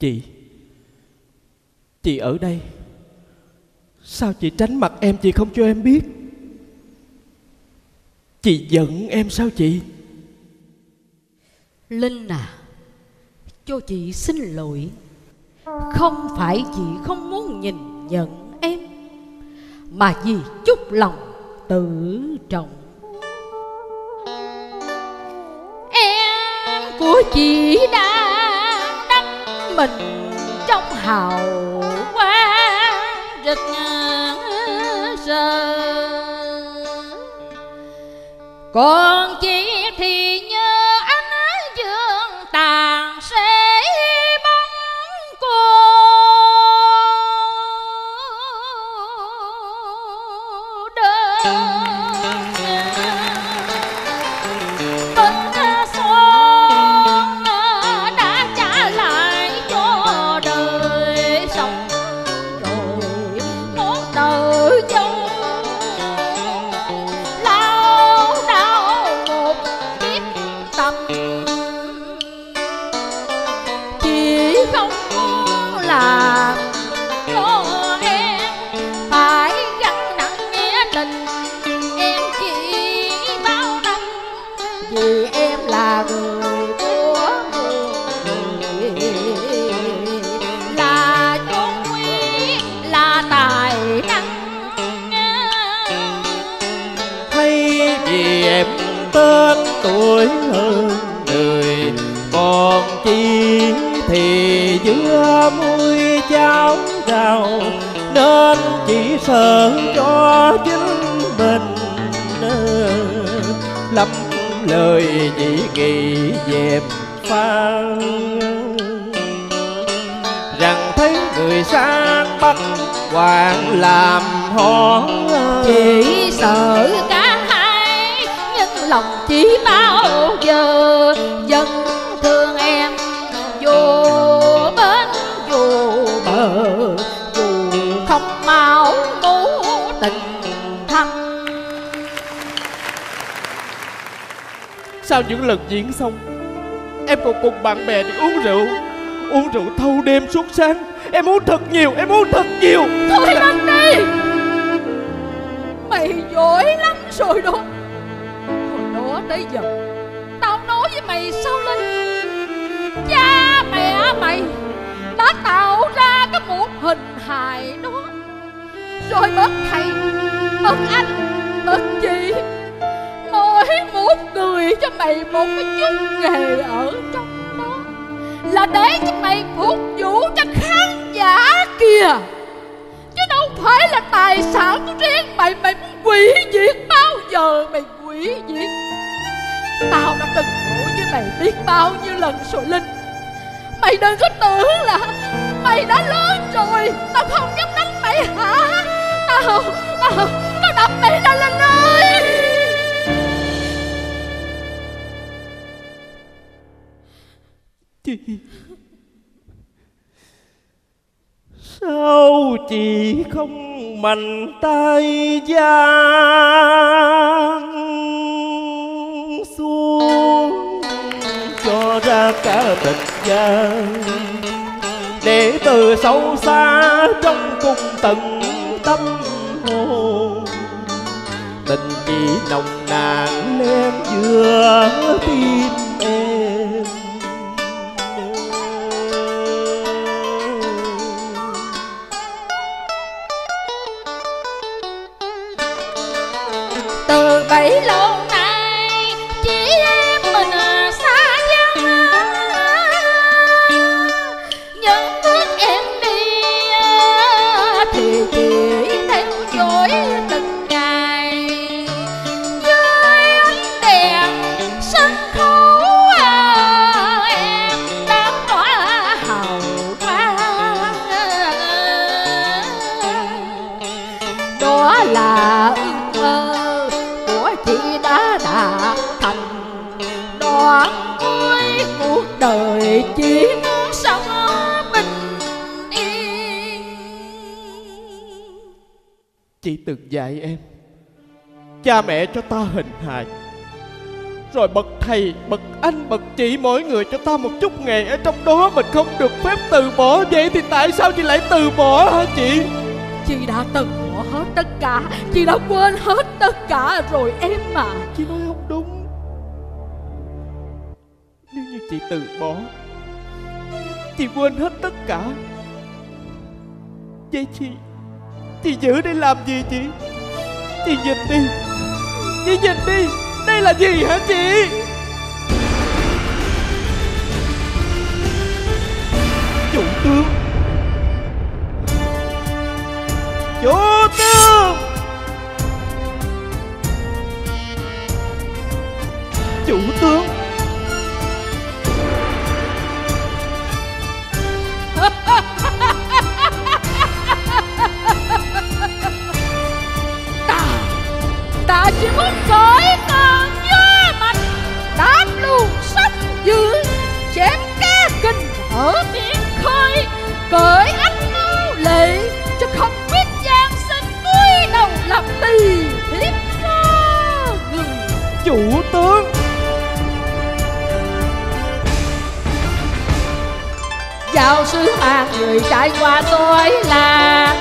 Chị Chị ở đây. Sao chị tránh mặt em, chị không cho em biết? Chị giận em sao chị? Linh à Cho chị xin lỗi. Không phải chị không muốn nhìn nhận em, Mà vì chút lòng tự trọng. Em của chị đang mình trong hào quang rực rỡ. Con chỉ cháo rau Nên chỉ sợ cho chính mình. Lắm lời chỉ nghĩ dẹp pha rằng thấy người sang bắt hoàng làm họ chỉ sợ cả hai nhưng lòng chỉ bao giờ vẫn sau những lần diễn xong, em còn cùng bạn bè đi uống rượu uống rượu thâu đêm suốt sáng. Em uống thật nhiều, em uống thật nhiều. Thôi anh đi. Mày giỏi lắm rồi đó. Hồi đó tới giờ, tao nói với mày sao linh cha mẹ mày đã tạo ra cái một hình hài đó. Rồi bớt thầy bớt anh bớt chị người cho mày một cái chung nghề ở trong đó. Là để cho mày phục vụ cho khán giả kìa. Chứ đâu phải là tài sản của riêng mày mày muốn quỷ diệt bao giờ mày quỷ diệt. Tao đã từng ngủ với mày biết bao nhiêu lần rồi, linh. Mày đừng có tưởng là mày đã lớn rồi. Tao không dám đánh mày hả? Tao tao tao đập mày ra linh ơi chị sao chị không mạnh tay giang xuống cho ra cả tình gian? Để từ sâu xa trong cung tận tâm hồn, tình chỉ nồng nàn lên giữa tim từng dạy em. Cha mẹ cho ta hình hài. Rồi bậc thầy, bậc anh, bậc chị Mỗi người cho ta một chút nghề Ở trong đó mình không được phép từ bỏ. Vậy thì tại sao chị lại từ bỏ hả chị? Chị đã từ bỏ hết tất cả. Chị đã quên hết tất cả rồi em mà Chị nói không đúng. Nếu như chị từ bỏ Chị quên hết tất cả. Vậy chị Chị giữ đây làm gì chị? Chị nhìn đi. Chị nhìn đi. Đây là gì hả chị? Chủ tướng. Chủ tướng. Chủ tướng. Người trải qua tôi là.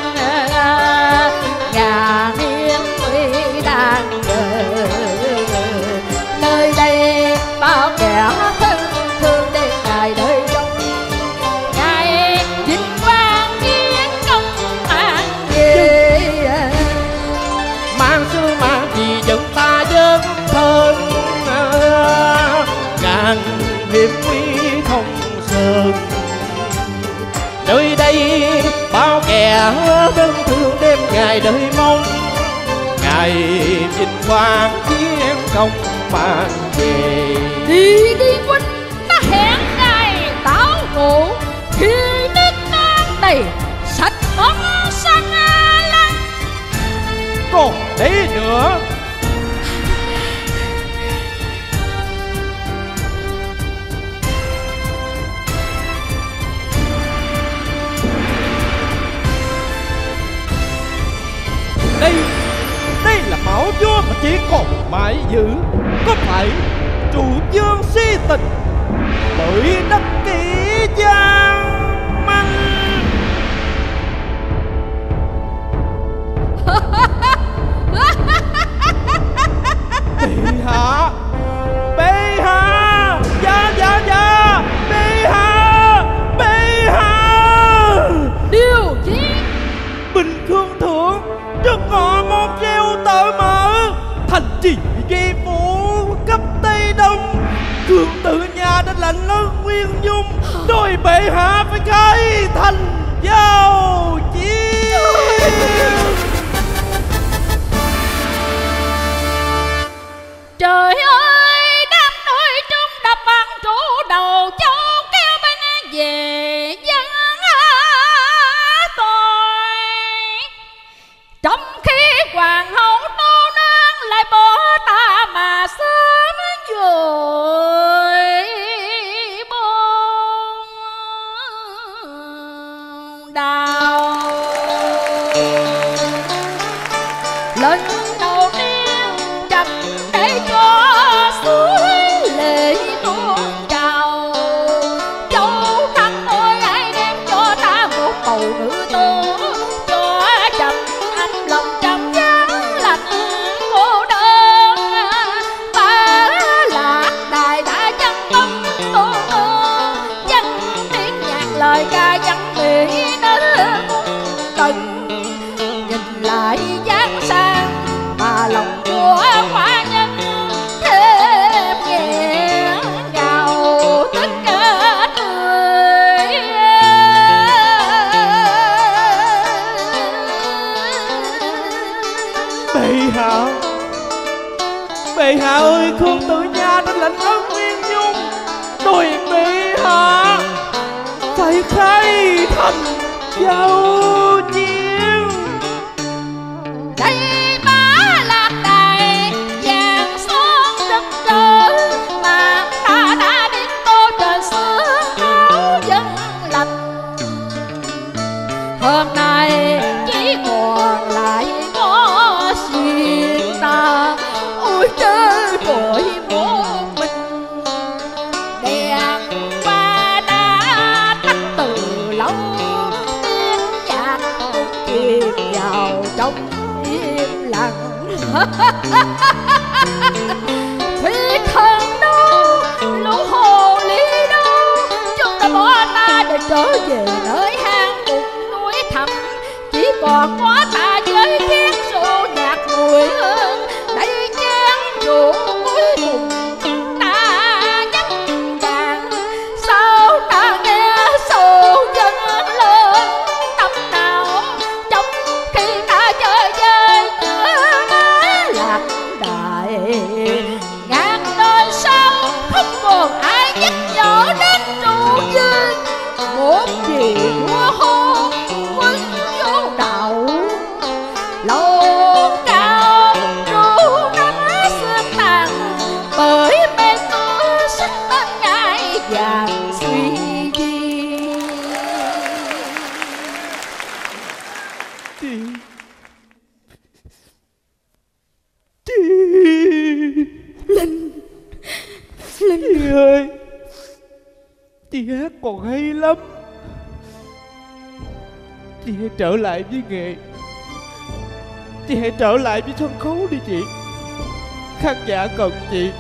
Quang chiến công mang về. Đi đi huynh ta hẹn ngày táo ngộ Khi nước non đầy sạch bóng xanh lăng còn đấy nữa. Đây máu vua mà chỉ còn mãi giữ có phải trụ dương si tình bởi đất kỷ gian manh Bệ hạ Vương tự nhà đã lạnh ơn Nguyên Dung, Đôi bệ hạ phải khai thành giao chiến. Trời ơi, đám đôi trung đập bằng trụ đầu châu kéo bên về dân tôi. Trong khi hoàng hậu nô nương lại bỏ ta mà sớm rồi phi thần đâu lũ hồ ly đâu chúng ta bỏ ta để trở về nơi hát còn hay lắm. Chị hãy trở lại với nghề. Chị hãy trở lại với sân khấu đi chị. Khán giả cần chị.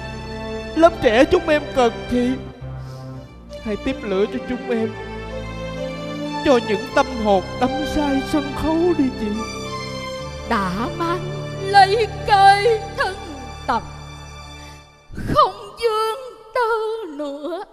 Lớp trẻ chúng em cần chị. Hãy tiếp lửa cho chúng em. Cho những tâm hồn đắm say sân khấu đi chị. Đã mang lấy cây thân tật Không dương tơ nữa.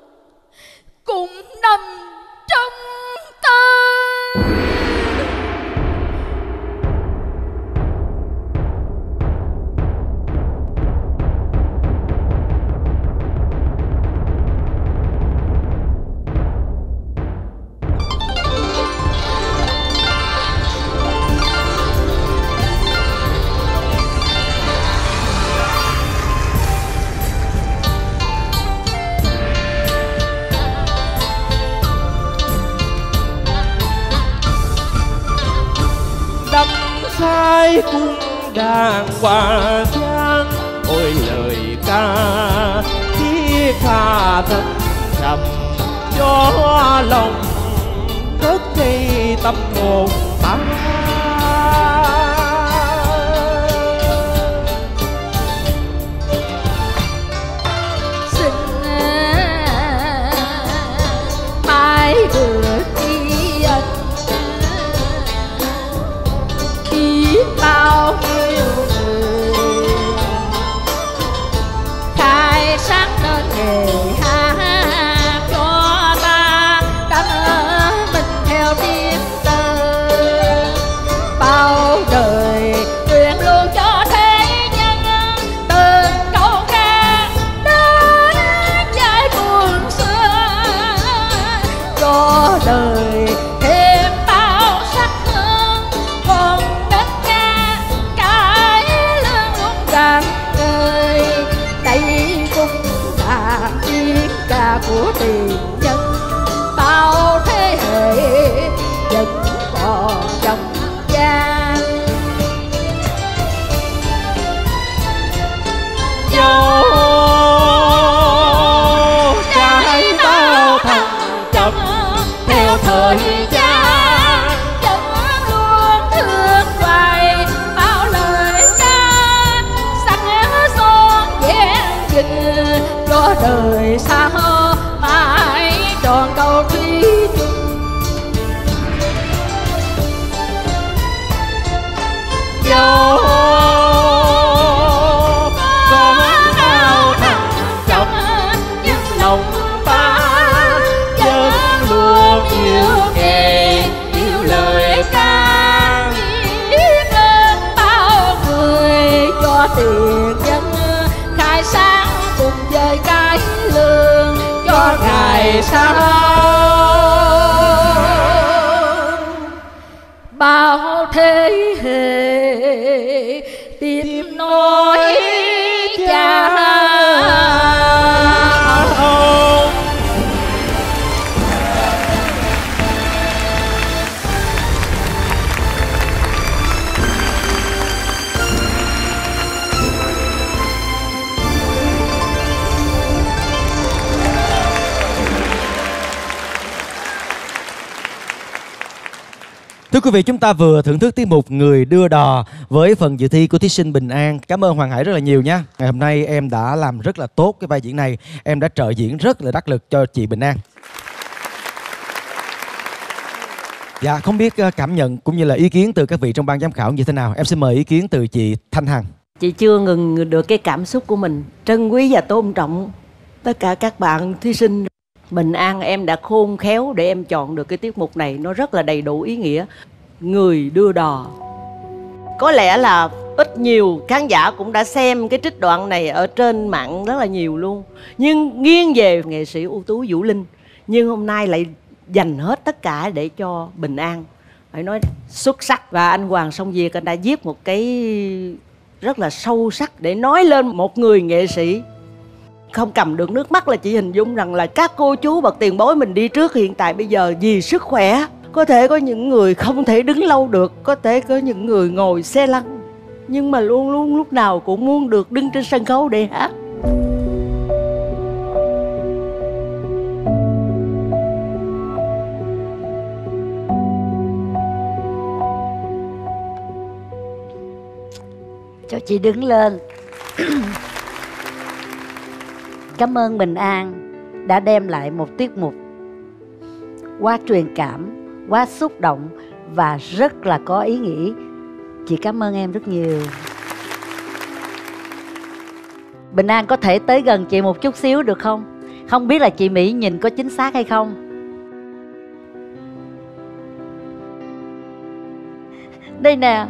Quý vị, chúng ta vừa thưởng thức tiết mục Người đưa đò với phần dự thi của thí sinh Bình An. Cảm ơn Hoàng Hải rất là nhiều nha. Ngày hôm nay em đã làm rất là tốt cái vai diễn này. Em đã trợ diễn rất là đắc lực cho chị Bình An. Dạ, không biết ờ, cảm nhận cũng như là ý kiến từ các vị trong ban giám khảo như thế nào. Em xin mời ý kiến từ chị Thanh Hằng. Chị chưa ngừng được cái cảm xúc của mình Trân quý và tôn trọng tất cả các bạn thí sinh Bình An em đã khôn khéo để em chọn được cái tiết mục này Nó rất là đầy đủ ý nghĩa Người đưa đò. Có lẽ là ít nhiều khán giả cũng đã xem cái trích đoạn này ở trên mạng rất là nhiều luôn. Nhưng nghiêng về nghệ sĩ ưu tú Vũ Linh, Nhưng hôm nay lại dành hết tất cả để cho Bình An. Phải nói xuất sắc và anh Hoàng Song Việt anh đã viết một cái rất là sâu sắc để nói lên một người nghệ sĩ. Không cầm được nước mắt là chỉ hình dung rằng là các cô chú bậc tiền bối mình đi trước hiện tại bây giờ vì sức khỏe có thể có những người không thể đứng lâu được, có thể có những người ngồi xe lăn. Nhưng mà luôn luôn lúc nào cũng muốn được đứng trên sân khấu để hát. Cho chị đứng lên. Cảm ơn bình an đã đem lại một tiết mục quá truyền cảm quá xúc động và rất là có ý nghĩa. Chị cảm ơn em rất nhiều. Bình an có thể tới gần chị một chút xíu được không? Không biết là chị mỹ nhìn có chính xác hay không? Đây nè.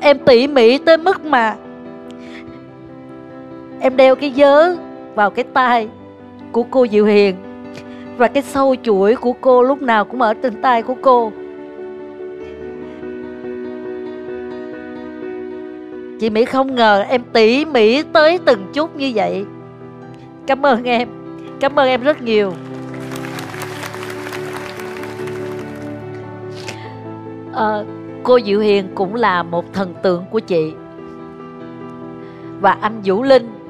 Em tỉ mỉ tới mức mà em đeo cái vớ vào cái tay của cô Diệu Hiền. Và cái sâu chuỗi của cô lúc nào cũng ở trên tay của cô. Chị Mỹ không ngờ em tỉ mỉ tới từng chút như vậy. Cảm ơn em. Cảm ơn em rất nhiều. À, cô Diệu Hiền cũng là một thần tượng của chị. Và anh Vũ Linh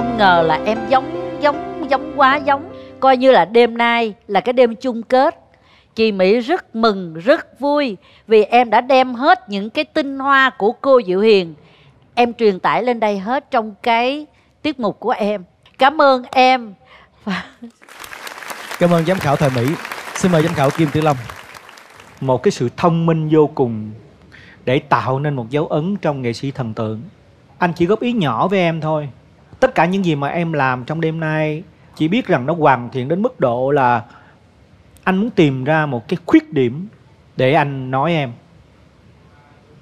không ngờ là em giống giống giống quá giống coi như là đêm nay là cái đêm chung kết chị Mỹ rất mừng, rất vui vì em đã đem hết những cái tinh hoa của cô Diệu Hiền em truyền tải lên đây hết trong cái tiết mục của em. Cảm ơn em. Cảm ơn giám khảo thời Mỹ. Xin mời giám khảo Kim Tử Long. Một cái sự thông minh vô cùng để tạo nên một dấu ấn trong nghệ sĩ thần tượng. Anh chỉ góp ý nhỏ với em thôi. Tất cả những gì mà em làm trong đêm nay chỉ biết rằng nó hoàn thiện đến mức độ là anh muốn tìm ra một cái khuyết điểm để anh nói em.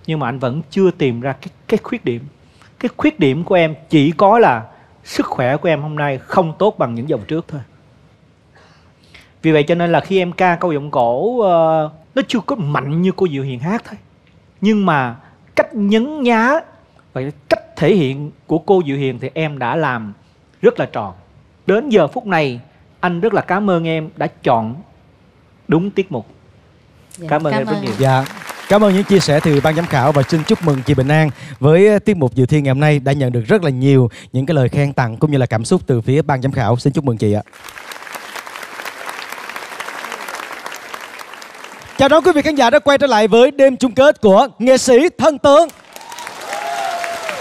Nhưng mà anh vẫn chưa tìm ra cái cái khuyết điểm. Cái khuyết điểm của em chỉ có là sức khỏe của em hôm nay không tốt bằng những dòng trước thôi. Vì vậy cho nên là khi em ca câu giọng cổ uh, nó chưa có mạnh như cô diệu hiền hát thôi. Nhưng mà cách nhấn nhá và cách thể hiện của cô diệu hiền thì em đã làm rất là tròn đến giờ phút này anh rất là cảm ơn em đã chọn đúng tiết mục dạ, cảm ơn cảm em rất nhiều dạ Cảm ơn những chia sẻ từ ban giám khảo và xin chúc mừng chị Bình An với tiết mục dự thi ngày hôm nay đã nhận được rất là nhiều những cái lời khen tặng cũng như là cảm xúc từ phía ban giám khảo. Xin chúc mừng chị ạ. Chào đón quý vị khán giả đã quay trở lại với đêm chung kết của nghệ sĩ thân tướng.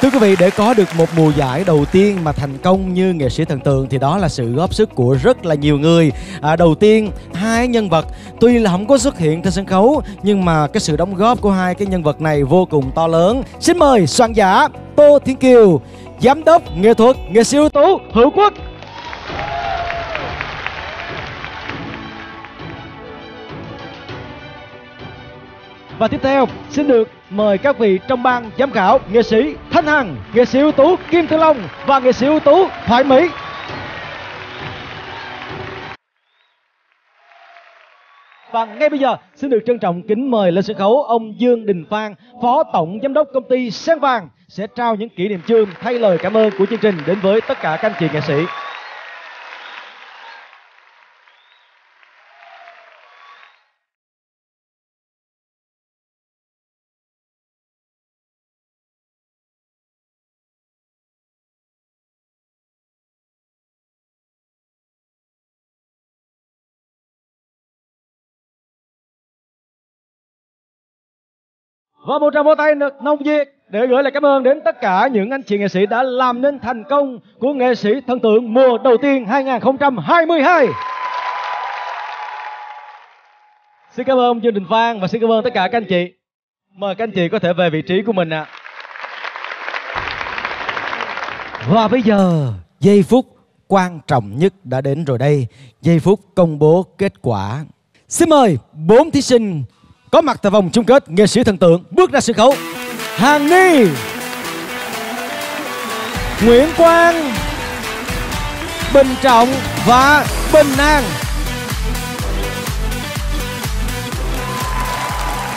Thưa quý vị, để có được một mùa giải đầu tiên mà thành công như nghệ sĩ thần tượng thì đó là sự góp sức của rất là nhiều người. À, đầu tiên, hai nhân vật tuy là không có xuất hiện trên sân khấu nhưng mà cái sự đóng góp của hai cái nhân vật này vô cùng to lớn. Xin mời soạn giả Tô Thiên Kiều, giám đốc nghệ thuật nghệ sĩ ưu tú Hữu Quốc Và tiếp theo xin được mời các vị trong ban giám khảo nghệ sĩ Thanh Hằng, nghệ sĩ ưu tú Kim Tử Long và nghệ sĩ ưu tú Thoại Mỹ. Và ngay bây giờ xin được trân trọng kính mời lên sân khấu ông Dương Đình Phan, Phó Tổng Giám đốc công ty Sen Vàng sẽ trao những kỷ niệm chương thay lời cảm ơn của chương trình đến với tất cả các anh chị nghệ sĩ. Và một tràng vỗ tay nồng nhiệt để gửi lời cảm ơn đến tất cả những anh chị nghệ sĩ đã làm nên thành công của nghệ sĩ thần tượng mùa đầu tiên 2022. Xin cảm ơn Dương Đình Phan và xin cảm ơn tất cả các anh chị. Mời các anh chị có thể về vị trí của mình ạ. À. Và bây giờ, giây phút quan trọng nhất đã đến rồi đây. Giây phút công bố kết quả. Xin mời bốn thí sinh có mặt tại vòng chung kết, nghệ sĩ thần tượng bước ra sân khấu. Hàng Ni, Nguyễn Quang, Bình Trọng và Bình An.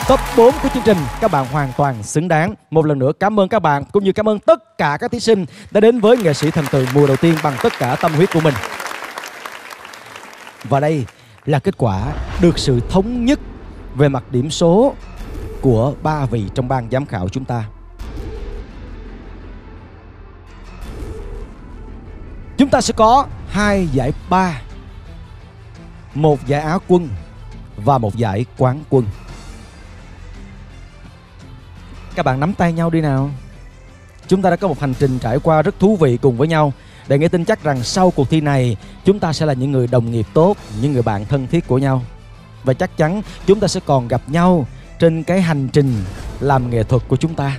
Top 4 của chương trình, các bạn hoàn toàn xứng đáng. Một lần nữa cảm ơn các bạn, cũng như cảm ơn tất cả các thí sinh đã đến với nghệ sĩ thần tượng mùa đầu tiên bằng tất cả tâm huyết của mình. Và đây là kết quả được sự thống nhất về mặt điểm số của ba vị trong ban giám khảo chúng ta. Chúng ta sẽ có hai giải ba, một giải Á quân và một giải quán quân. Các bạn nắm tay nhau đi nào. Chúng ta đã có một hành trình trải qua rất thú vị cùng với nhau để nghe tin chắc rằng sau cuộc thi này chúng ta sẽ là những người đồng nghiệp tốt, những người bạn thân thiết của nhau. Và chắc chắn chúng ta sẽ còn gặp nhau trên cái hành trình làm nghệ thuật của chúng ta.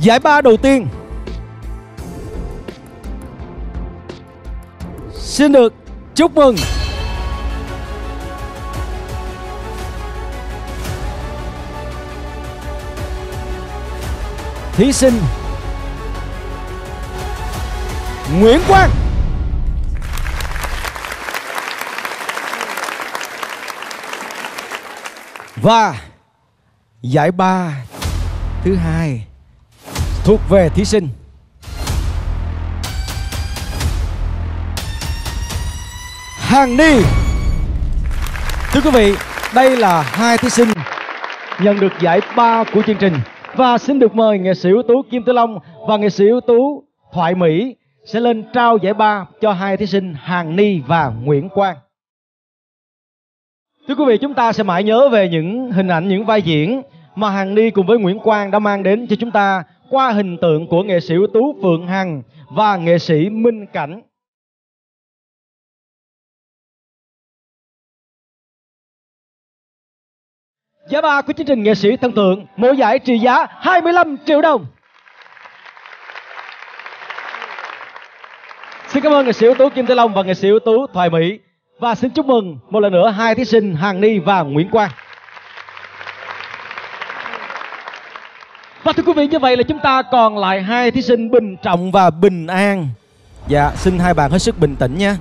Giải ba đầu tiên. Xin được chúc mừng. Thí sinh Nguyễn Quang. Và giải ba thứ hai thuộc về thí sinh Hàng Ni. Thưa quý vị, đây là hai thí sinh nhận được giải ba của chương trình và xin được mời nghệ sĩ ưu tú Kim Tử Long và nghệ sĩ ưu tú Thoại Mỹ sẽ lên trao giải ba cho hai thí sinh Hàng Ni và Nguyễn Quang. Thưa quý vị, chúng ta sẽ mãi nhớ về những hình ảnh, những vai diễn mà Hằng Ni cùng với Nguyễn Quang đã mang đến cho chúng ta qua hình tượng của nghệ sĩ ưu tú Phượng Hằng và nghệ sĩ Minh Cảnh. Giá ba của chương trình nghệ sĩ thân tượng, mỗi giải trị giá 25 triệu đồng. Xin cảm ơn nghệ sĩ ưu tú Kim Thế Long và nghệ sĩ ưu tú Thoại Mỹ. Và xin chúc mừng một lần nữa hai thí sinh Hàng Ni và Nguyễn Quang. Và thưa quý vị như vậy là chúng ta còn lại hai thí sinh Bình Trọng và Bình An. Dạ, xin hai bạn hết sức bình tĩnh nha.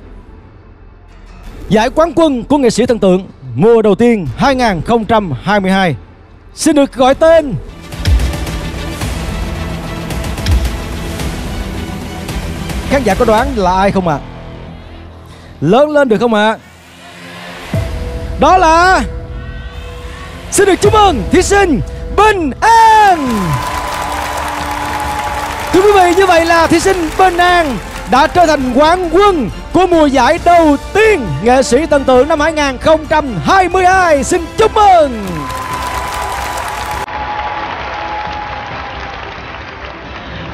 Giải quán quân của nghệ sĩ thần tượng mùa đầu tiên 2022. Xin được gọi tên Khán giả có đoán là ai không ạ? À? Lớn lên được không ạ? À? Đó là Xin được chúc mừng thí sinh Bình An Thưa quý vị, như vậy là thí sinh Bình An đã trở thành quán quân của mùa giải đầu tiên nghệ sĩ tân tượng năm 2022 xin chúc mừng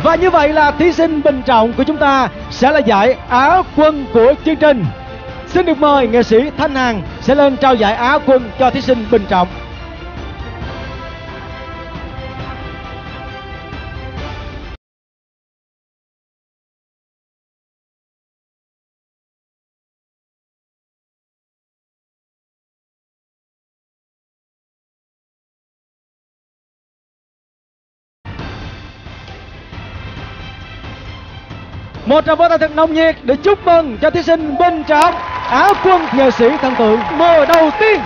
Và như vậy là thí sinh bình trọng của chúng ta sẽ là giải Á quân của chương trình. Xin được mời nghệ sĩ Thanh Hằng sẽ lên trao giải Á quân cho thí sinh bình trọng. Một tràng vỗ tay thật nồng nhiệt để chúc mừng cho thí sinh Bình Trọng Áo quân nghệ sĩ thần tượng mùa đầu tiên.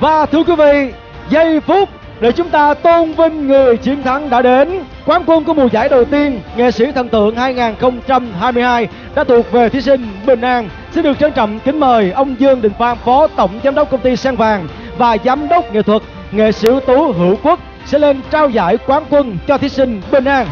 Và thưa quý vị, giây phút để chúng ta tôn vinh người chiến thắng đã đến. Quán quân của mùa giải đầu tiên nghệ sĩ thần tượng 2022 đã thuộc về thí sinh Bình An. Xin được trân trọng kính mời ông Dương Đình Phan phó tổng giám đốc công ty Sen Vàng và giám đốc nghệ thuật nghệ sĩ ưu tú Hữu Quốc sẽ lên trao giải quán quân cho thí sinh Bình An.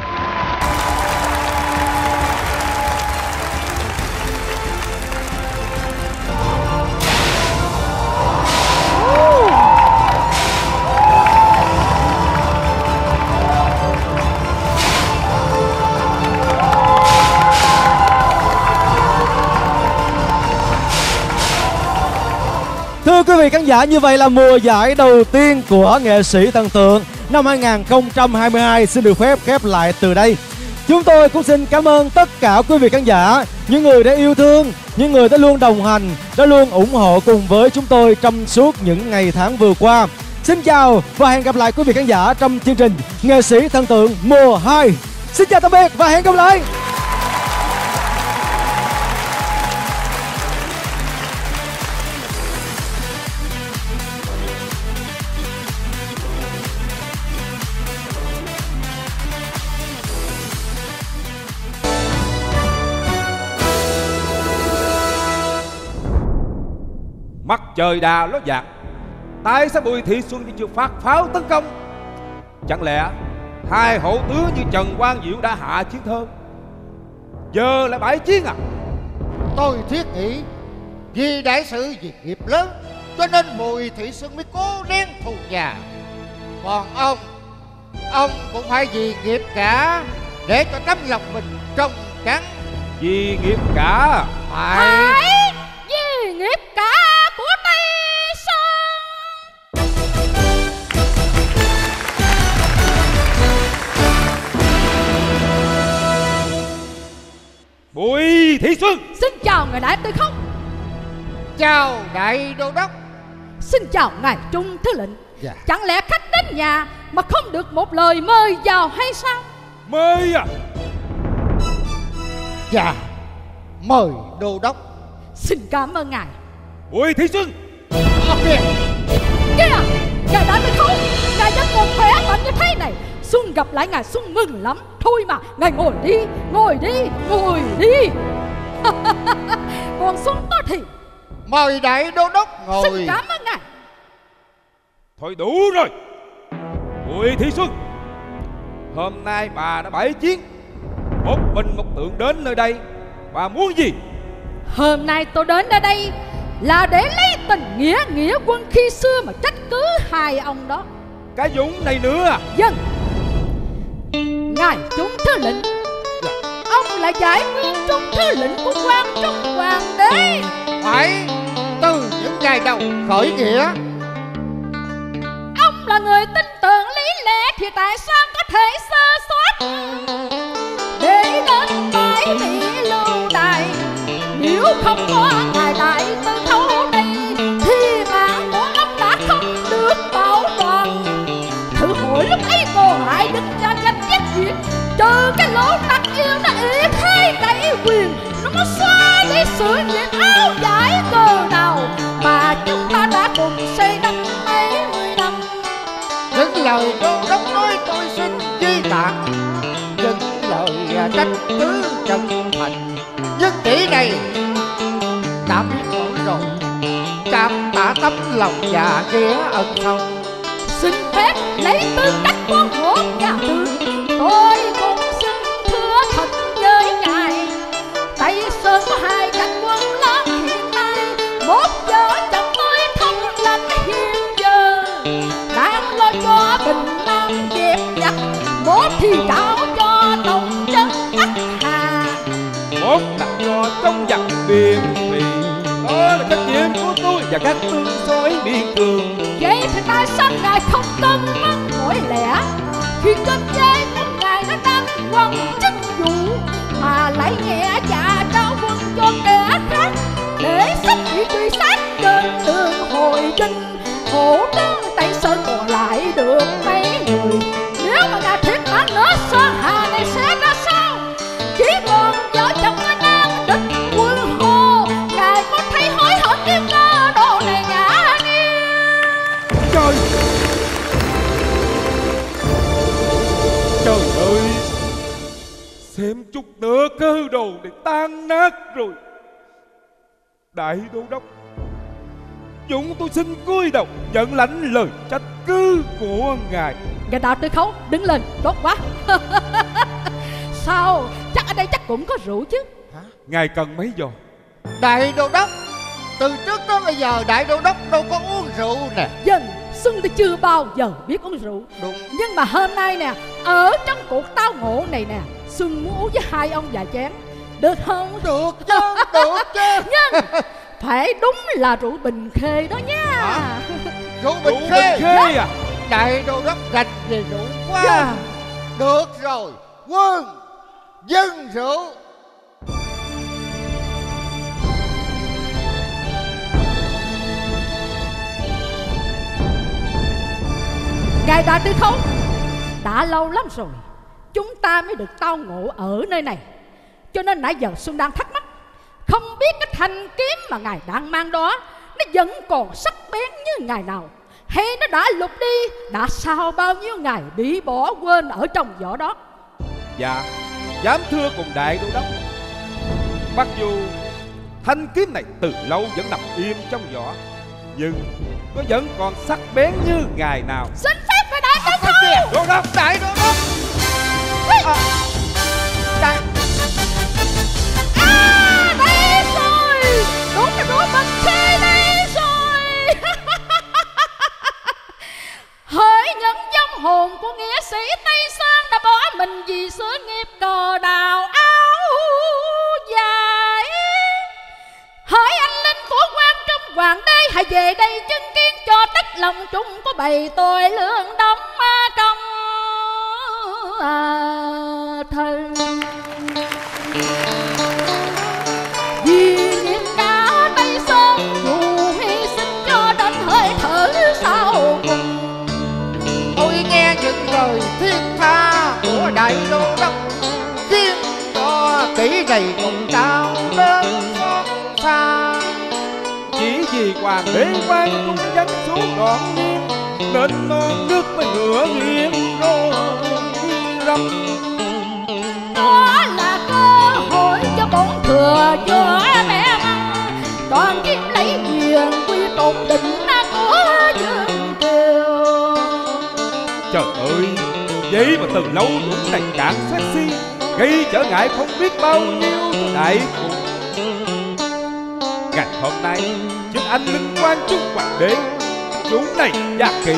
Thưa quý vị khán giả, như vậy là mùa giải đầu tiên của nghệ sĩ thần tượng năm 2022 xin được phép khép lại từ đây. Chúng tôi cũng xin cảm ơn tất cả quý vị khán giả, những người đã yêu thương, những người đã luôn đồng hành, đã luôn ủng hộ cùng với chúng tôi trong suốt những ngày tháng vừa qua. Xin chào và hẹn gặp lại quý vị khán giả trong chương trình Nghệ sĩ thần tượng mùa 2. Xin chào tạm biệt và hẹn gặp lại. Trời đà ló dạng Tại sao Bùi Thị Xuân thì chưa phát pháo tấn công. Chẳng lẽ Hai hổ tướng như Trần Quang Diệu đã hạ chiến thơ Giờ lại bãi chiến à? Tôi thiết nghĩ Vì đại sự việc nghiệp lớn Cho nên Bùi Thị Xuân mới cố nén thù nhà. Còn ông Ông cũng phải vì nghiệp cả Để cho tấm lòng mình trong trắng. Vì nghiệp cả Phải. Phải vì nghiệp cả Bùi Thị Xuân! Xin chào ngài đại tư không. Chào đại đô đốc. Xin chào ngài trung thứ lệnh. Dạ. Chẳng lẽ khách đến nhà Mà không được một lời mời vào hay sao? Mời à? Dạ Mời đô đốc. Xin cảm ơn ngài. Bùi Thị Xuân! Ok. Kìa Ngài đã tới không Ngài vẫn còn khỏe mạnh như thế này Xuân gặp lại ngài Xuân mừng lắm. Thôi mà Ngài ngồi đi Ngồi đi Ngồi đi. Còn Xuân đó thì? Mời đại đô đốc ngồi. Xin cảm ơn ngài. Thôi đủ rồi. Bùi Thị Xuân. Hôm nay bà đã bãi chiến. Một mình một tượng đến nơi đây. Bà muốn gì? Hôm nay tôi đến ở đây Là để lấy tình nghĩa nghĩa quân khi xưa Mà trách cứ hai ông đó. Cái dũng này nữa à? Dân Ngài Trung Thứ Lệnh Ông là giải nguyên Trung Thứ Lệnh của quan Trung Hoàng đế. Phải Từ những ngày đầu khởi nghĩa. Ông là người tin tưởng lý lẽ Thì tại sao có thể sơ soát Để đến bãi bị lưu đày Nếu không có ngài đại Cái lỗ tặc yêu nó ỷ thế đẩy quyền Nó có xóa đi sự nghiệp áo giải cờ nào Mà chúng ta đã cùng xây đắp mấy mươi năm. Những lời đô đốc nói tôi xin ghi tạc Những lời à, trách cứ chân thành. Nhưng chỉ này đã biết lỗi rồi Cảm tạ tấm lòng và nghĩa ân không xin phép lấy tư cách của một nhà tướng tôi trao cho tổng chân bắc hà. Một là do trong giặc biên vì Đó là trách nhiệm của tôi và các tướng soái biên cường. Vậy thì tại sao ngài không cân măng mỗi lẽ? Khi trên vai của ngài nó đang quăng chức vụ mà lại nhẹ dạ trao quân cho kẻ khác để sắp bị truy sát trên đường hồi chinh hổ tướng Xem chút nữa cơ đồ này tan nát rồi. Đại đô đốc Dũng tôi xin cúi đầu nhận lãnh lời trách cứ của ngài. Ngài đạo tư khấu đứng lên tốt quá. Sao? Chắc ở đây chắc cũng có rượu chứ. Ngài cần mấy giò? Đại đô đốc Từ trước tới bây giờ đại đô đốc đâu có uống rượu nè. Dân Xuân thì chưa bao giờ biết uống rượu. Đúng. Nhưng mà hôm nay nè Ở trong cuộc tao ngộ này nè Xuân muốn uống với hai ông vài chén. Được không? Được chứ Được chứ. Nhưng Phải đúng là rượu bình khê đó nha. À Rượu Rượu bình Bình khê Khê à? Đại đô đốc rành về rượu quá. Dạ. Được rồi. Quân Dân rượu. Ngài Đại Tư Khấu Đã lâu lắm rồi Chúng ta mới được tao ngộ ở nơi này. Cho nên nãy giờ Xuân đang thắc mắc Không biết cái thanh kiếm mà Ngài đang mang đó Nó vẫn còn sắc bén như ngày nào? Hay nó đã lục đi Đã sao bao nhiêu ngày bị bỏ quên ở trong vỏ đó? Dạ Dám thưa cùng đại đô đốc. Mặc dù Thanh kiếm này từ lâu vẫn nằm im trong vỏ Nhưng Nó vẫn còn sắc bén như ngày nào. Xin phép ngài Đại Đô đốc Đại đô đốc Ờ. à, Đại À đây rồi. Đúng là đôi bằng khê đây rồi. Hỡi những dông hồn của nghĩa sĩ Tây Sơn Đã bỏ mình vì sự nghiệp cờ đào áo dài. Hỡi anh linh của quan trong hoàng đế Hãy về đây chứng kiến cho tất lòng chúng có bày tội lương đóng ma công. À, thân vì niềm đã Tây Sơn dù hy sinh cho đến hơi thở sau cùng. Tôi nghe những lời thiên tha của đại đô đốc. Riêng cho kỹ này cùng cao đến xót xa. Chỉ vì hoàng đế quan cũng dân xuống đoạn Nên non nước mới ngửa nghiêng rồi đó là cơ hội cho bọn thừa cho mẹ măng toàn kiếm lấy quyền quy tột định của dương kiều. Trời ơi, Vậy mà từ lâu đúng này cạn sexy Gây trở ngại không biết bao nhiêu đại cục Ngày hôm nay, Chính anh linh quan trung hoàng đế Chúng này gia kỹ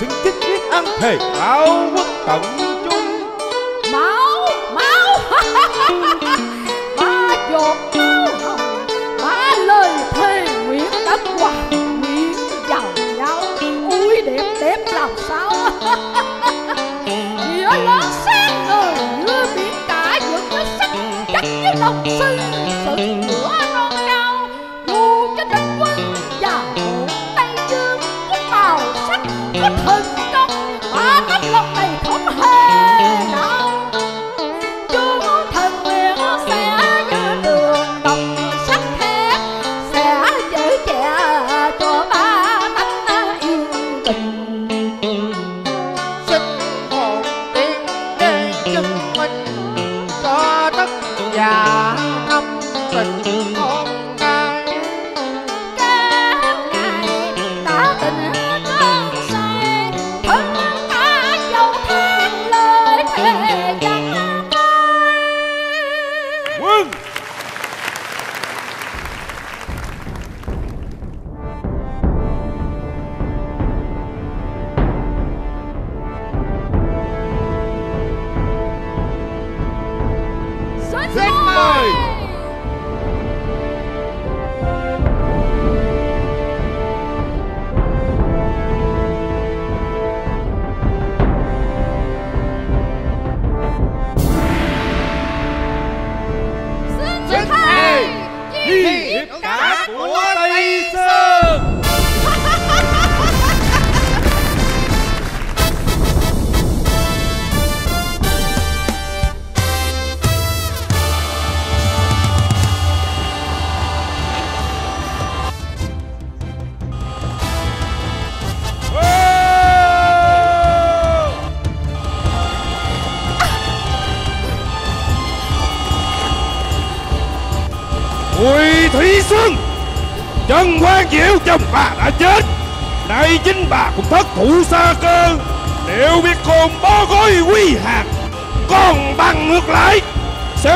Xin chính quyết ăn thề báo quốc tổng. Hồng ba lời thề nguyện đã hòa nguyện vào nhau. Ui đẹp đẹp làm sao? Nghĩa lớn sáng ngời như biển cả vượt nó sắc chắc như đồng sư sự cửa non cao dù cho địch quân và hồn tây dương có màu sắc có thần công ba tấm lòng này không hề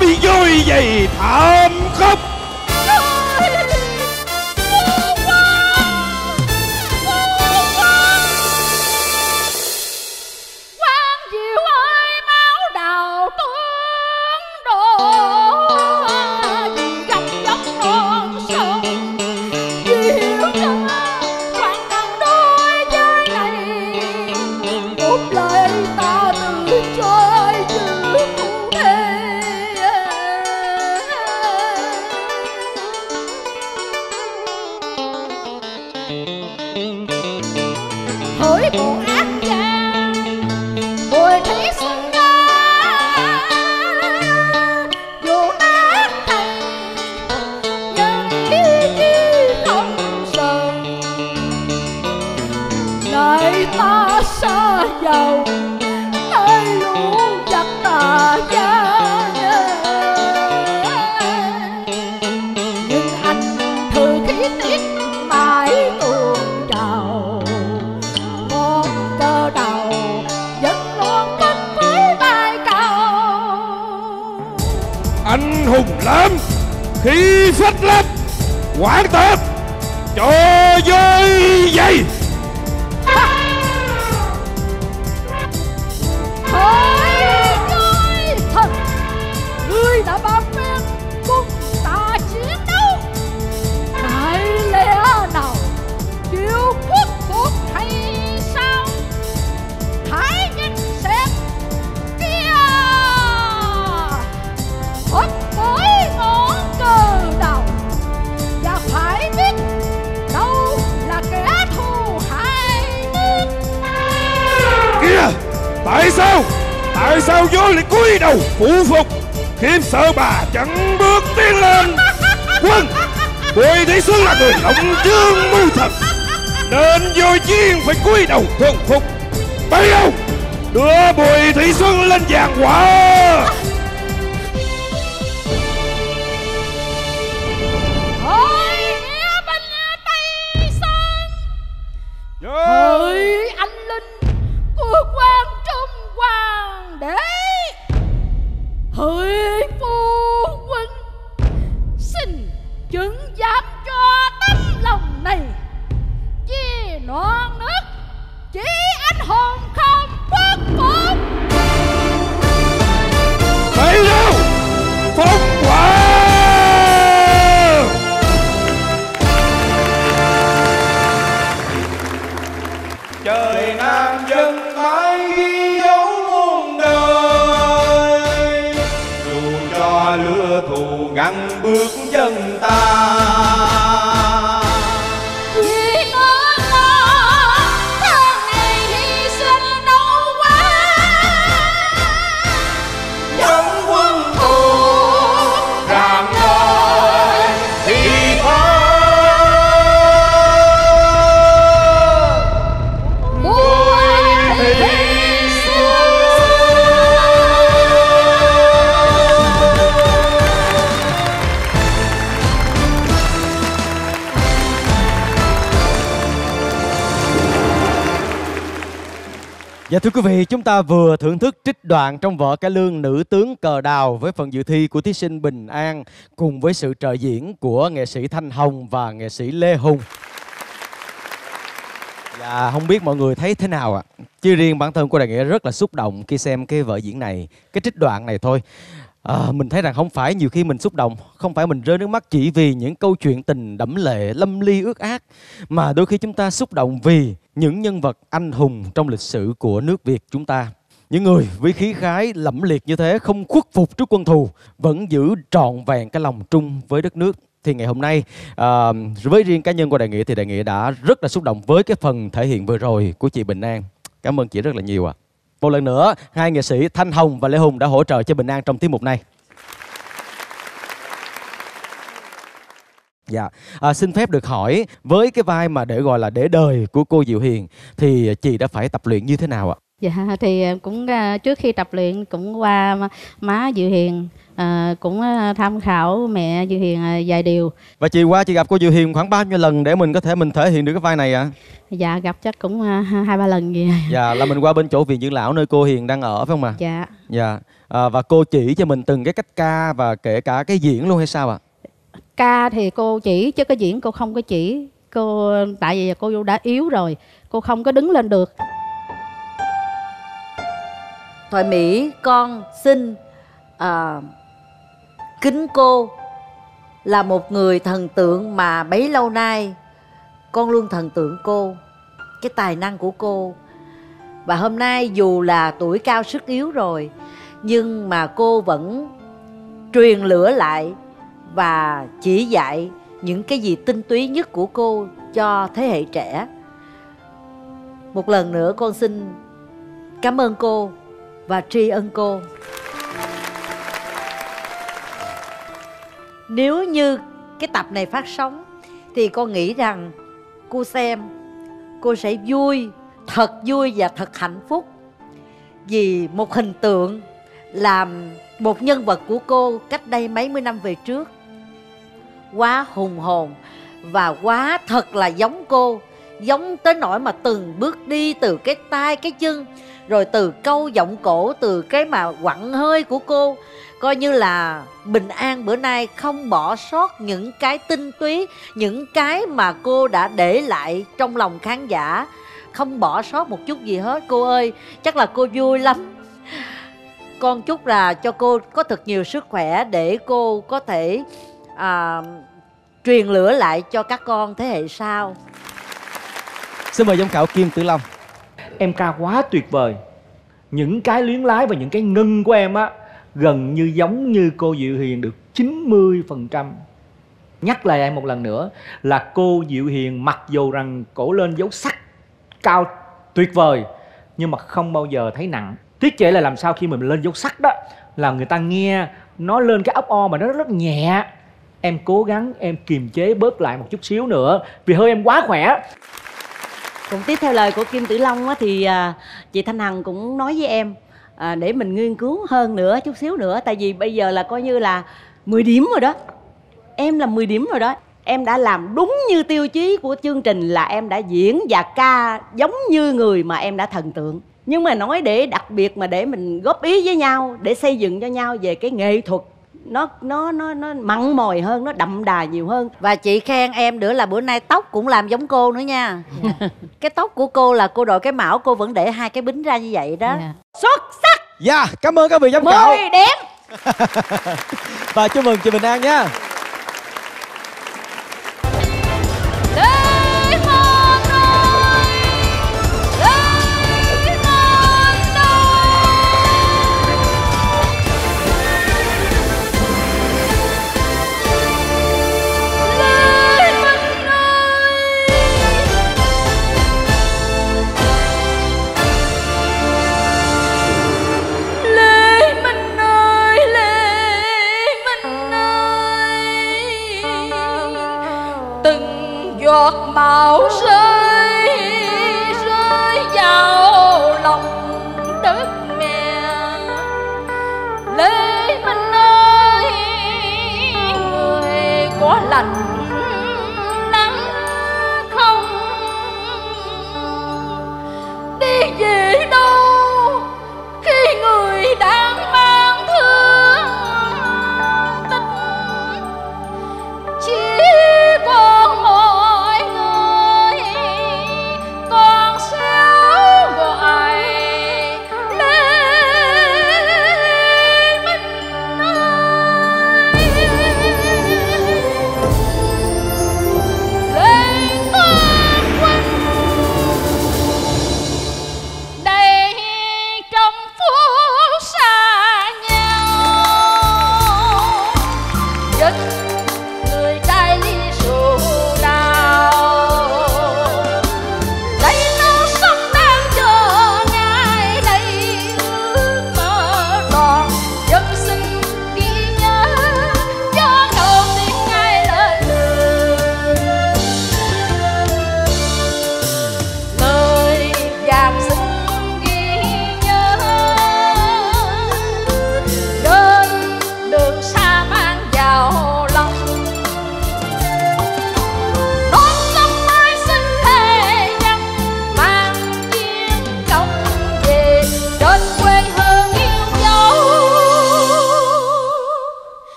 Sẽ thưa quý vị, chúng ta vừa thưởng thức trích đoạn trong vở cải lương Nữ tướng cờ đào với phần dự thi của thí sinh Bình An cùng với sự trợ diễn của nghệ sĩ Thanh Hồng và nghệ sĩ Lê Hùng. Dạ không biết mọi người thấy thế nào ạ? Chứ riêng bản thân của Đại Nghĩa rất là xúc động khi xem cái vở diễn này, cái trích đoạn này thôi. À, mình thấy rằng không phải nhiều khi mình xúc động, không phải mình rơi nước mắt chỉ vì những câu chuyện tình đẫm lệ, lâm ly ước ác, mà đôi khi chúng ta xúc động vì những nhân vật anh hùng trong lịch sử của nước Việt chúng ta. Những người với khí khái lẫm liệt như thế không khuất phục trước quân thù, vẫn giữ trọn vẹn cái lòng trung với đất nước. Thì ngày hôm nay à, với riêng cá nhân của Đại Nghĩa thì Đại Nghĩa đã rất là xúc động với cái phần thể hiện vừa rồi của chị Bình An. Cảm ơn chị rất là nhiều ạ. Một lần nữa, hai nghệ sĩ Thanh Hồng và Lê Hùng đã hỗ trợ cho Bình An trong tiết mục này. Dạ, à, xin phép được hỏi với cái vai mà để gọi là để đời của cô Diệu Hiền thì chị đã phải tập luyện như thế nào ạ? Dạ thì à, cũng à, trước khi tập luyện cũng qua má Diệu Hiền à, cũng à, tham khảo mẹ Diệu Hiền à, vài điều. Và chị qua chị gặp cô Diệu Hiền khoảng bao nhiêu lần để mình có thể mình thể hiện được cái vai này ạ? Dạ gặp chắc cũng à, hai ba lần gì. Dạ là mình qua bên chỗ viện dưỡng lão nơi cô Hiền đang ở phải không ạ? Dạ. Dạ. À, và cô chỉ cho mình từng cái cách ca và kể cả cái diễn luôn hay sao ạ? Ca thì cô chỉ chứ cái diễn cô không có chỉ. Cô tại vì cô đã yếu rồi, cô không có đứng lên được. Thoại Mỹ con xin à, kính cô là một người thần tượng mà bấy lâu nay con luôn thần tượng cô, cái tài năng của cô. Và hôm nay dù là tuổi cao sức yếu rồi, nhưng mà cô vẫn truyền lửa lại và chỉ dạy những cái gì tinh túy nhất của cô cho thế hệ trẻ. Một lần nữa con xin cảm ơn cô và tri ân cô. Nếu như cái tập này phát sóng, thì con nghĩ rằng cô xem, cô sẽ vui, thật vui và thật hạnh phúc. Vì một hình tượng làm một nhân vật của cô cách đây mấy mươi năm về trước quá hùng hồn và quá thật là giống cô, giống tới nỗi mà từng bước đi từ cái tay, cái chân, rồi từ câu giọng cổ, từ cái mà quặn hơi của cô coi như là bình an bữa nay không bỏ sót những cái tinh túy những cái mà cô đã để lại trong lòng khán giả. Không bỏ sót một chút gì hết cô ơi. Chắc là cô vui lắm. Con chúc là cho cô có thật nhiều sức khỏe để cô có thể à, truyền lửa lại cho các con thế hệ sau. Xin mời giám khảo Kim Tử Long. Em ca quá tuyệt vời. Những cái luyến lái và những cái ngân của em á Gần như giống như cô Diệu Hiền được 90% Nhắc lại em một lần nữa Là cô Diệu Hiền mặc dù rằng cổ lên dấu sắc cao tuyệt vời Nhưng mà không bao giờ thấy nặng. Tiết chế là làm sao khi mình lên dấu sắc đó Là người ta nghe nó lên cái ốc o mà nó rất nhẹ. Em cố gắng em kiềm chế bớt lại một chút xíu nữa Vì hơi em quá khỏe. Cũng tiếp theo lời của kim tử long á, thì à, chị thanh hằng cũng nói với em à, để mình nghiên cứu hơn nữa chút xíu nữa. Tại vì bây giờ là coi như là 10 điểm rồi đó. Em là 10 điểm rồi đó. Em đã làm đúng như tiêu chí của chương trình là em đã diễn và ca giống như người mà em đã thần tượng. Nhưng mà nói để đặc biệt mà để mình góp ý với nhau để xây dựng cho nhau về cái nghệ thuật nó nó nó nó mặn mòi hơn nó đậm đà nhiều hơn. Và chị khen em nữa là bữa nay tóc cũng làm giống cô nữa nha. Cái tóc của cô là cô đội cái mão cô vẫn để hai cái bính ra như vậy đó. Dạ. xuất sắc Dạ, cảm ơn các vị giám khảo. 10 điểm Và chúc mừng chị Bình An nha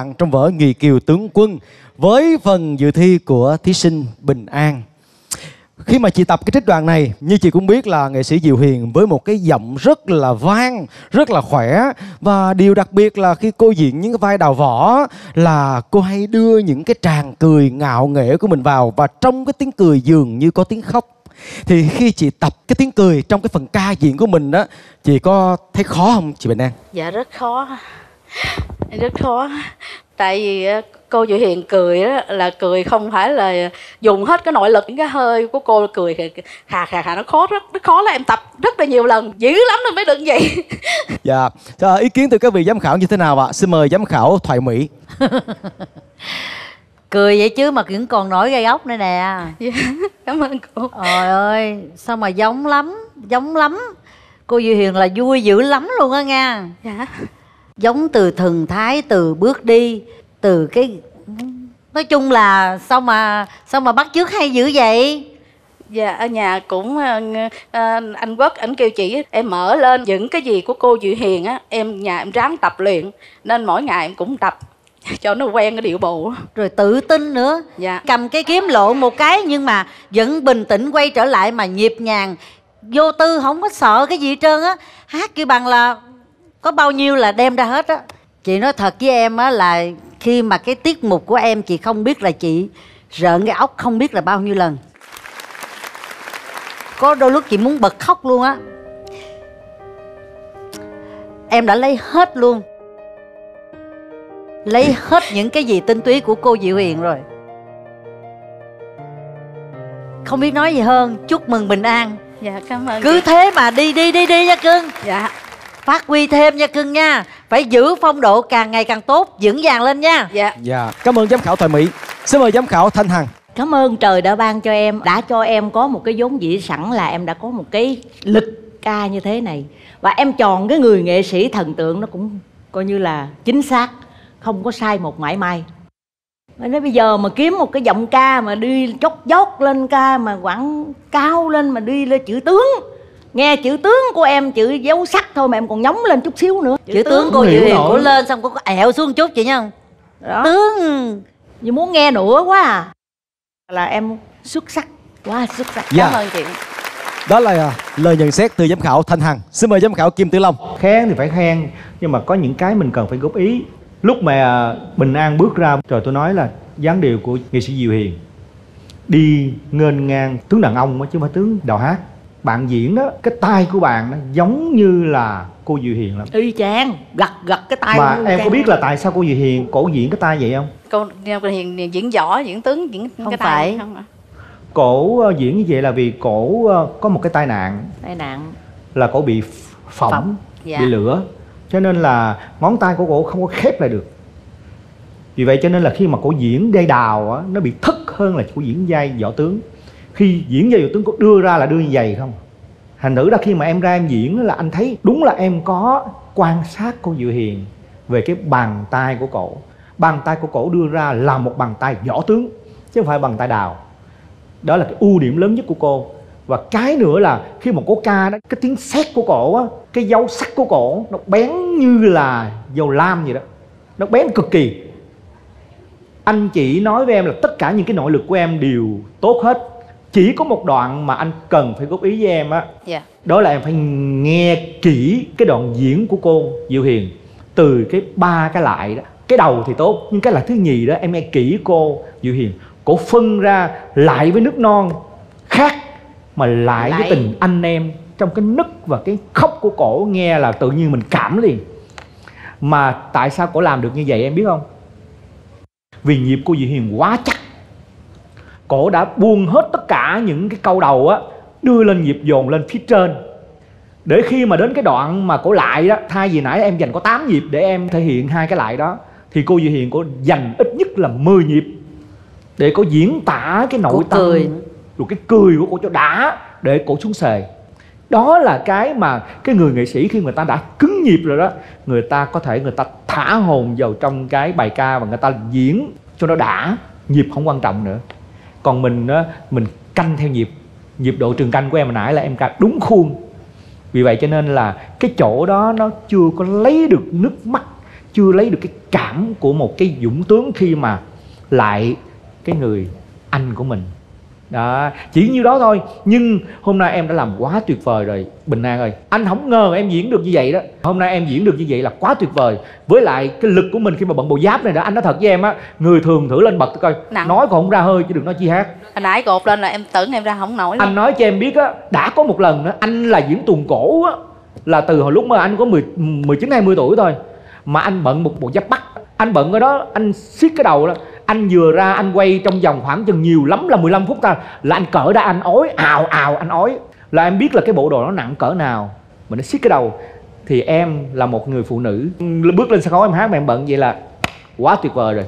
bạn trong vở Nghì Kiều Tướng Quân với phần dự thi của thí sinh Bình An. Khi mà chị tập cái trích đoạn này, như chị cũng biết là nghệ sĩ Diệu Hiền với một cái giọng rất là vang, rất là khỏe và điều đặc biệt là khi cô diễn những cái vai đào võ là cô hay đưa những cái tràng cười ngạo nghễ của mình vào và trong cái tiếng cười dường như có tiếng khóc. Thì khi chị tập cái tiếng cười trong cái phần ca diễn của mình đó, chị có thấy khó không chị Bình An? Dạ rất khó rất khó. Tại vì cô Diệu Hiền cười á, là cười không phải là dùng hết cái nội lực những cái hơi của cô cười khà khà khà nó khó rất rất khó là em tập rất là nhiều lần dữ lắm nên mới được vậy Dạ, Dạ, ý kiến từ các vị giám khảo như thế nào ạ? Xin mời giám khảo Thoại Mỹ. cười vậy chứ mà vẫn còn nổi gai ốc nữa nè. Dạ, cảm ơn cô. Trời ơi sao mà giống lắm giống lắm. Cô Diệu Hiền là vui dữ lắm luôn á nha. Dạ giống từ thần thái từ bước đi từ cái nói chung là sao mà sao mà bắt chước hay dữ vậy? Dạ ở nhà cũng ờ, anh Quốc ảnh kêu chị em mở lên những cái gì của cô Diệu Hiền á em nhà em ráng tập luyện nên mỗi ngày em cũng tập cho nó quen cái điệu bộ rồi tự tin nữa. Dạ. Cầm cái kiếm lộn một cái nhưng mà vẫn bình tĩnh quay trở lại mà nhịp nhàng vô tư không có sợ cái gì hết trơn á. Hát kêu bằng là có bao nhiêu là đem ra hết á. Chị nói thật với em á là khi mà cái tiết mục của em chị không biết là chị rợn cái óc không biết là bao nhiêu lần. Có đôi lúc chị muốn bật khóc luôn á. Em đã lấy hết luôn. Lấy hết những cái gì tinh túy của cô Diệu Hiền rồi. Không biết nói gì hơn. Chúc mừng bình an. Dạ cảm ơn cứ chị. thế mà đi đi đi đi nha cưng. Dạ phát huy thêm nha cưng nha. Phải giữ phong độ càng ngày càng tốt vững vàng lên nha. Dạ. Dạ, cảm ơn giám khảo Thoại Mỹ. Xin mời giám khảo Thanh Hằng. Cảm ơn trời đã ban cho em Đã cho em có một cái vốn dĩ sẵn là em đã có một cái lực ca như thế này. Và em chọn cái người nghệ sĩ thần tượng nó cũng coi như là chính xác Không có sai một mãi may. Nói bây giờ mà kiếm một cái giọng ca mà đi chót dót lên ca mà quảng cao lên mà đi lên chữ tướng Nghe chữ tướng của em chữ dấu sắc thôi mà em còn nhóng lên chút xíu nữa. Chữ tướng cô Diệu hiểu Hiền lên xong cô có ẹo xuống chút chị nha. Đó. tướng. Như muốn nghe nữa quá à. Là em xuất sắc. Quá xuất sắc. Dạ. cảm ơn chị. Đó là à, lời nhận xét từ giám khảo Thanh Hằng. Xin mời giám khảo Kim Tử Long. khen thì phải khen nhưng mà có những cái mình cần phải góp ý. Lúc mà bình an bước ra rồi tôi nói là dáng điệu của nghệ sĩ diệu hiền đi nghênh ngang. Tướng đàn ông chứ không phải tướng đào hát bạn diễn đó cái tay của bạn nó giống như là cô diệu hiền lắm. Y chang Gật gật cái tay mà em có biết là tại sao cô diệu hiền cổ diễn cái tay vậy không? Cô cô Hiền diễn võ diễn tướng diễn Không cái phải. tay không ạ? cổ ờ, diễn như vậy là vì cổ ờ, có một cái tai nạn. Tai nạn. Là cổ bị ph- phỏng, Phỏng, dạ. bị lửa. Cho nên là ngón tay của cổ không có khép lại được. Vì vậy cho nên là khi mà cổ diễn dây đào á, nó bị thất hơn là cổ diễn dây võ tướng khi diễn vào tướng có đưa ra là đưa như vậy không? Thành nữ ra khi mà em ra em diễn là anh thấy đúng là em có quan sát cô Diệu Hiền về cái bàn tay của cổ. Bàn tay của cổ đưa ra là một bàn tay võ tướng, chứ không phải bàn tay đào. Đó là cái ưu điểm lớn nhất của cô. Và cái nữa là khi mà cô ca đó, cái tiếng sét của cổ á, cái dấu sắc của cổ, nó bén như là dầu lam vậy đó. Nó bén cực kỳ. Anh chỉ nói với em là tất cả những cái nội lực của em đều tốt hết chỉ có một đoạn mà anh cần phải góp ý với em á. Dạ. Đó là em phải nghe kỹ cái đoạn diễn của cô Diệu Hiền. Từ cái ba cái lại đó. Cái đầu thì tốt nhưng cái lại thứ nhì đó em nghe kỹ cô Diệu Hiền. Cổ phân ra lại với nước non khác mà lại, với Lại. tình anh em. Trong cái nức và cái khóc của cổ nghe là tự nhiên mình cảm liền. Mà tại sao cổ làm được như vậy em biết không? Vì nhịp cô Diệu Hiền quá chắc cổ đã buông hết tất cả những cái câu đầu á đưa lên nhịp dồn lên phía trên. Để khi mà đến cái đoạn mà cổ lại đó thay vì nãy em dành có 8 nhịp để em thể hiện hai cái lại đó thì cô Diệu Hiền cô dành ít nhất là 10 nhịp để cô diễn tả cái nội Cổ tâm cười. rồi cái cười của cô cho đã để cổ xuống xề đó là cái mà cái người nghệ sĩ khi người ta đã cứng nhịp rồi đó người ta có thể người ta thả hồn vào trong cái bài ca và người ta diễn cho nó đã nhịp không quan trọng nữa còn mình á, mình canh theo nhịp nhịp độ trường canh của em hồi nãy là em ca đúng khuôn. Vì vậy cho nên là cái chỗ đó nó chưa có lấy được nước mắt, chưa lấy được cái cảm của một cái dũng tướng khi mà lại cái người anh của mình đó chỉ nhiêu đó thôi. Nhưng hôm nay em đã làm quá tuyệt vời rồi bình an ơi. Anh không ngờ em diễn được như vậy đó. Hôm nay em diễn được như vậy là quá tuyệt vời. Với lại cái lực của mình khi mà bận bộ giáp này đó anh nói thật với em á người thường thử lên bật coi. Nặng. nói còn không ra hơi chứ đừng nói chi hát. Hồi nãy cột lên là em tưởng em ra không nổi luôn. Anh nói cho em biết á đã có một lần đó anh là diễn tuồng cổ á là từ hồi lúc mà anh có 10, 19 20 tuổi thôi mà anh bận một bộ giáp bắt anh bận cái đó anh siết cái đầu đó anh vừa ra, anh quay trong vòng khoảng chừng nhiều lắm là 15 phút ta là anh cỡ ra, anh ói, ào ào, anh ói. Là em biết là cái bộ đồ nó nặng cỡ nào, mà nó xiết cái đầu. Thì em là một người phụ nữ. Bước lên sân khấu em hát mà em bận vậy là quá tuyệt vời rồi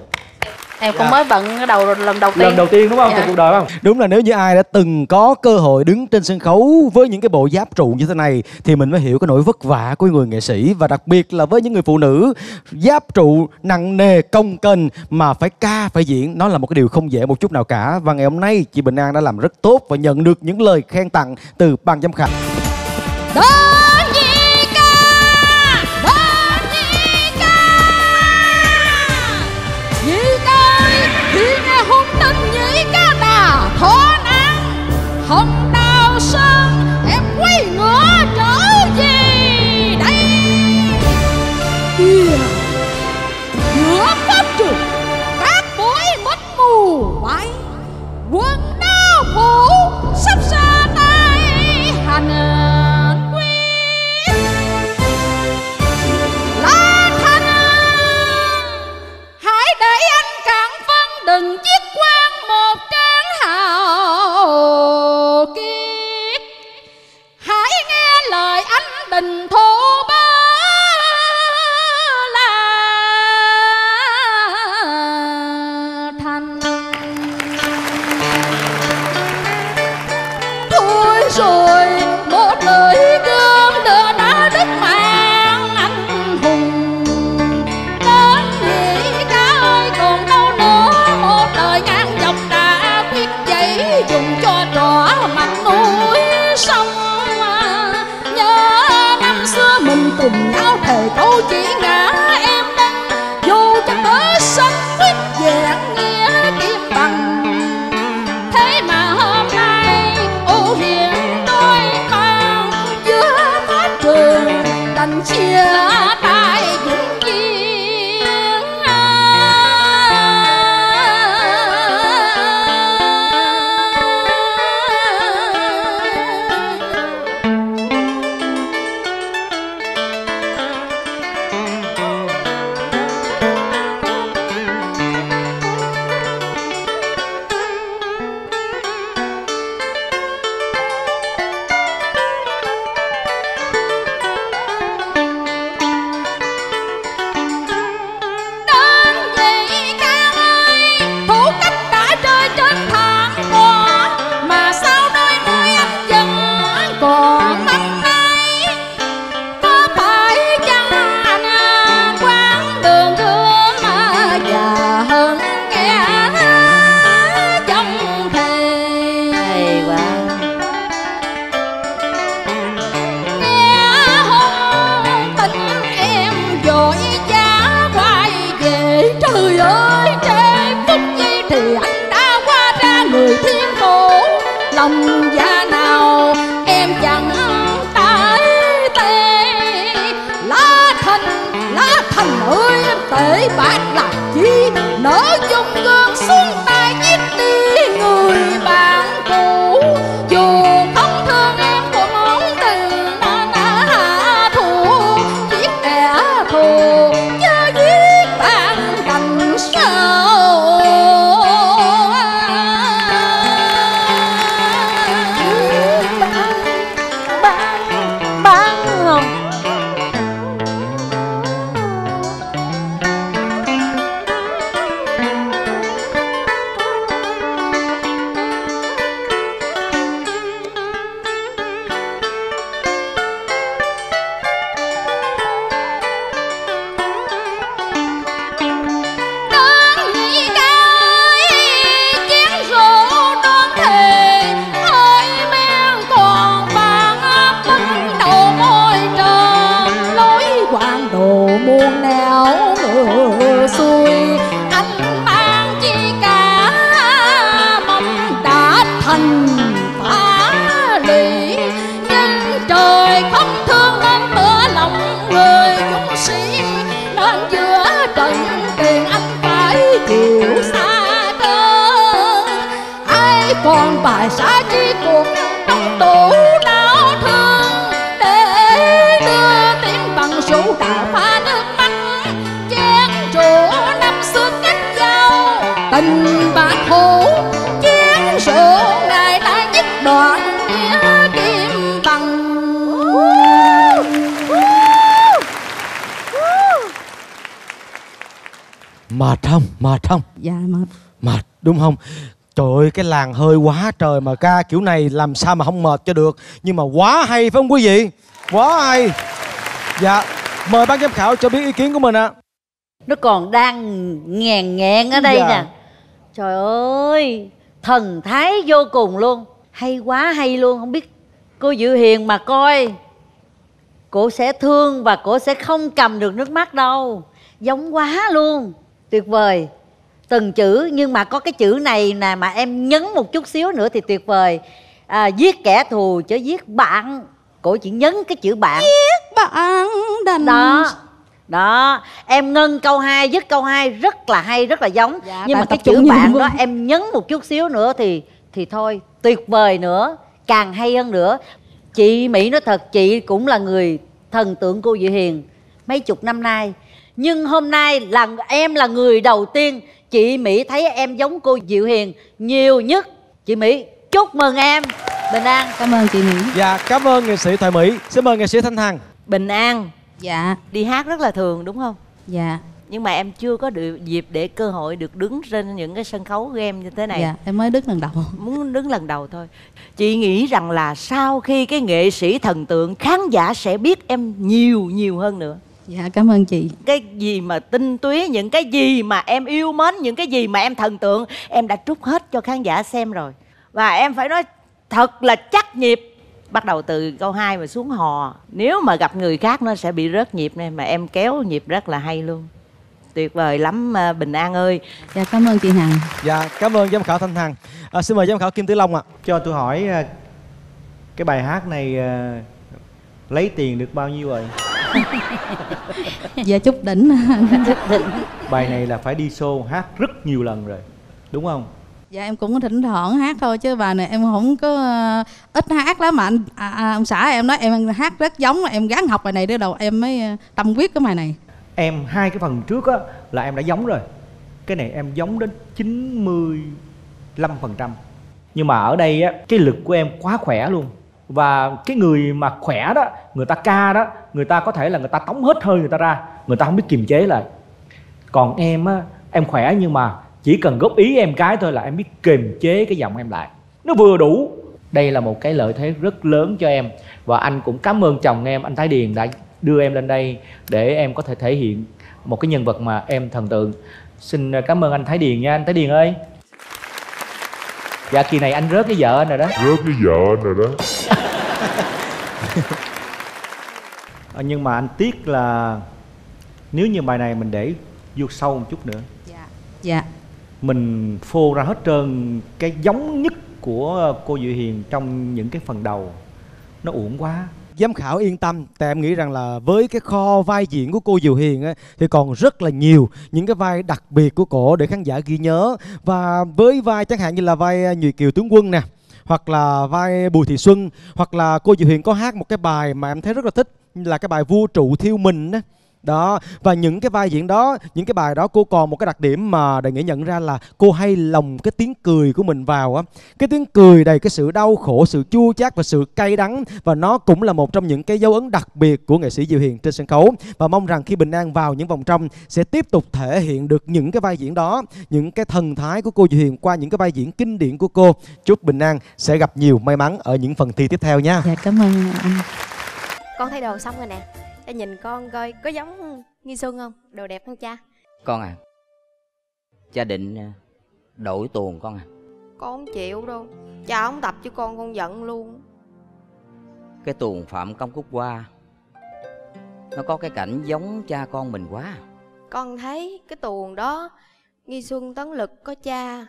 em cũng mới bận cái đầu lần đầu tiên. Lần đầu tiên đúng không? Dạ. trong cuộc đời không? Đúng là nếu như ai đã từng có cơ hội đứng trên sân khấu với những cái bộ giáp trụ như thế này thì mình mới hiểu cái nỗi vất vả của người nghệ sĩ và đặc biệt là với những người phụ nữ. Giáp trụ nặng nề công kênh mà phải ca phải diễn nó là một cái điều không dễ một chút nào cả. Và ngày hôm nay chị Bình An đã làm rất tốt và nhận được những lời khen tặng từ ban giám khảo. Hồng đào sân Em quay ngựa trở về đây? Kìa Giữa pháp trường Các bụi mịt mù bay Quân đao phủ Sắp xa tay hành quyết La Thanh Hãy để anh cạn phân đừng chiếc 不通 tàn chia. Làng hơi quá trời mà ca kiểu này làm sao mà không mệt cho được. Nhưng mà quá hay phải không quý vị? Quá hay. Dạ Mời ban giám khảo cho biết ý kiến của mình ạ. Nó còn đang ngàn ngẹn ở đây Dạ. nè. Trời ơi thần thái vô cùng luôn. Hay quá hay luôn không biết cô Diệu Hiền mà coi. Cô sẽ thương và cô sẽ không cầm được nước mắt đâu. Giống quá luôn. Tuyệt vời từng chữ nhưng mà có cái chữ này nè mà em nhấn một chút xíu nữa thì tuyệt vời. À, giết kẻ thù chứ giết bạn. Cổ chỉ nhấn cái chữ bạn. Bạn đành. Đó. Đó. Em ngân câu 2 dứt câu 2 rất là hay rất là giống. Dạ, nhưng mà cái chữ bạn đó em nhấn một chút xíu nữa thì thì thôi tuyệt vời nữa. Càng hay hơn nữa. Chị mỹ nói thật chị cũng là người thần tượng cô Diệu Hiền. Mấy chục năm nay nhưng hôm nay là em là người đầu tiên. Chị Mỹ thấy em giống cô Diệu Hiền nhiều nhất. Chị Mỹ chúc mừng em. Bình an. Cảm ơn chị Mỹ. Dạ cảm ơn nghệ sĩ Thoại Mỹ. Xin mời nghệ sĩ Thanh Hằng. Bình an. Dạ. Đi hát rất là thường đúng không? Dạ. Nhưng mà em chưa có được dịp để cơ hội được đứng trên những cái sân khấu của em như thế này. Dạ em mới đứng lần đầu. Muốn đứng lần đầu thôi. Chị nghĩ rằng là sau khi cái nghệ sĩ thần tượng khán giả sẽ biết em nhiều nhiều hơn nữa dạ cảm ơn chị. Cái gì mà tinh túy những cái gì mà em yêu mến những cái gì mà em thần tượng em đã trút hết cho khán giả xem rồi. Và em phải nói thật là chắc nhịp. Bắt đầu từ câu 2 mà xuống hò. Nếu mà gặp người khác nó sẽ bị rớt nhịp này mà em kéo nhịp rất là hay luôn. Tuyệt vời lắm à, bình an ơi. Dạ cảm ơn chị Hằng. Dạ cảm ơn giám khảo Thanh Hằng. À, Xin mời giám khảo Kim Tử Long ạ. Cho tôi hỏi à, cái bài hát này à, lấy tiền được bao nhiêu rồi? Dạ chút đỉnh. Bài này là phải đi show hát rất nhiều lần rồi đúng không? Dạ em cũng thỉnh thoảng hát thôi chứ bài này em không có ờ, ít hát lắm. Mà anh à, à, ông xã em nói em hát rất giống em gắng học bài này để đầu em mới ờ, tâm quyết cái bài này. Em hai cái phần trước á là em đã giống rồi. Cái này em giống đến 95 phần trăm. Nhưng mà ở đây á cái lực của em quá khỏe luôn và cái người mà khỏe đó người ta ca đó người ta có thể là người ta tống hết hơi người ta ra. Người ta không biết kiềm chế lại. Còn em á em khỏe nhưng mà chỉ cần góp ý em cái thôi là em biết kiềm chế cái giọng em lại. Nó vừa đủ. Đây là một cái lợi thế rất lớn cho em. Và anh cũng cảm ơn chồng em anh Thái Điền đã đưa em lên đây để em có thể thể hiện một cái nhân vật mà em thần tượng. Xin cảm ơn anh Thái Điền nha. Anh Thái Điền ơi. Dạ kỳ này anh rớt cái vợ anh rồi đó. Rớt cái vợ anh rồi đó. Ờ, nhưng mà anh tiếc là nếu như bài này mình để vô sâu một chút nữa. Dạ. Mình phô ra hết trơn cái giống nhất của cô Diệu Hiền trong những cái phần đầu. Nó uổng quá. Giám khảo yên tâm, tại em nghĩ rằng là với cái kho vai diễn của cô Diệu Hiền á, thì còn rất là nhiều những cái vai đặc biệt của cổ để khán giả ghi nhớ. Và với vai chẳng hạn như là vai Nhụy Kiều Tướng Quân nè, hoặc là vai Bùi Thị Xuân, hoặc là cô Diệu Hiền có hát một cái bài mà em thấy rất là thích là cái bài Vua trụ thiêu mình á. Đó, và những cái vai diễn đó, những cái bài đó cô còn một cái đặc điểm mà đại nghĩa nhận ra là cô hay lồng cái tiếng cười của mình vào á. Cái tiếng cười đầy cái sự đau khổ, sự chua chát và sự cay đắng và nó cũng là một trong những cái dấu ấn đặc biệt của nghệ sĩ Diệu Hiền trên sân khấu và mong rằng khi Bình An vào những vòng trong sẽ tiếp tục thể hiện được những cái vai diễn đó, những cái thần thái của cô Diệu Hiền qua những cái vai diễn kinh điển của cô. Chúc Bình An sẽ gặp nhiều may mắn ở những phần thi tiếp theo nha. dạ cảm ơn anh Con thay đồ xong rồi nè Cha nhìn con coi có giống Nghi Xuân không? Đồ đẹp không cha? Con à Cha định ờ, đổi tuồng con à. Con không chịu đâu. Cha không tập cho con con giận luôn. Cái tuồng Phạm Công Cúc Hoa Nó có cái cảnh giống cha con mình quá. Con thấy cái tuồng đó Nghi Xuân tấn lực có cha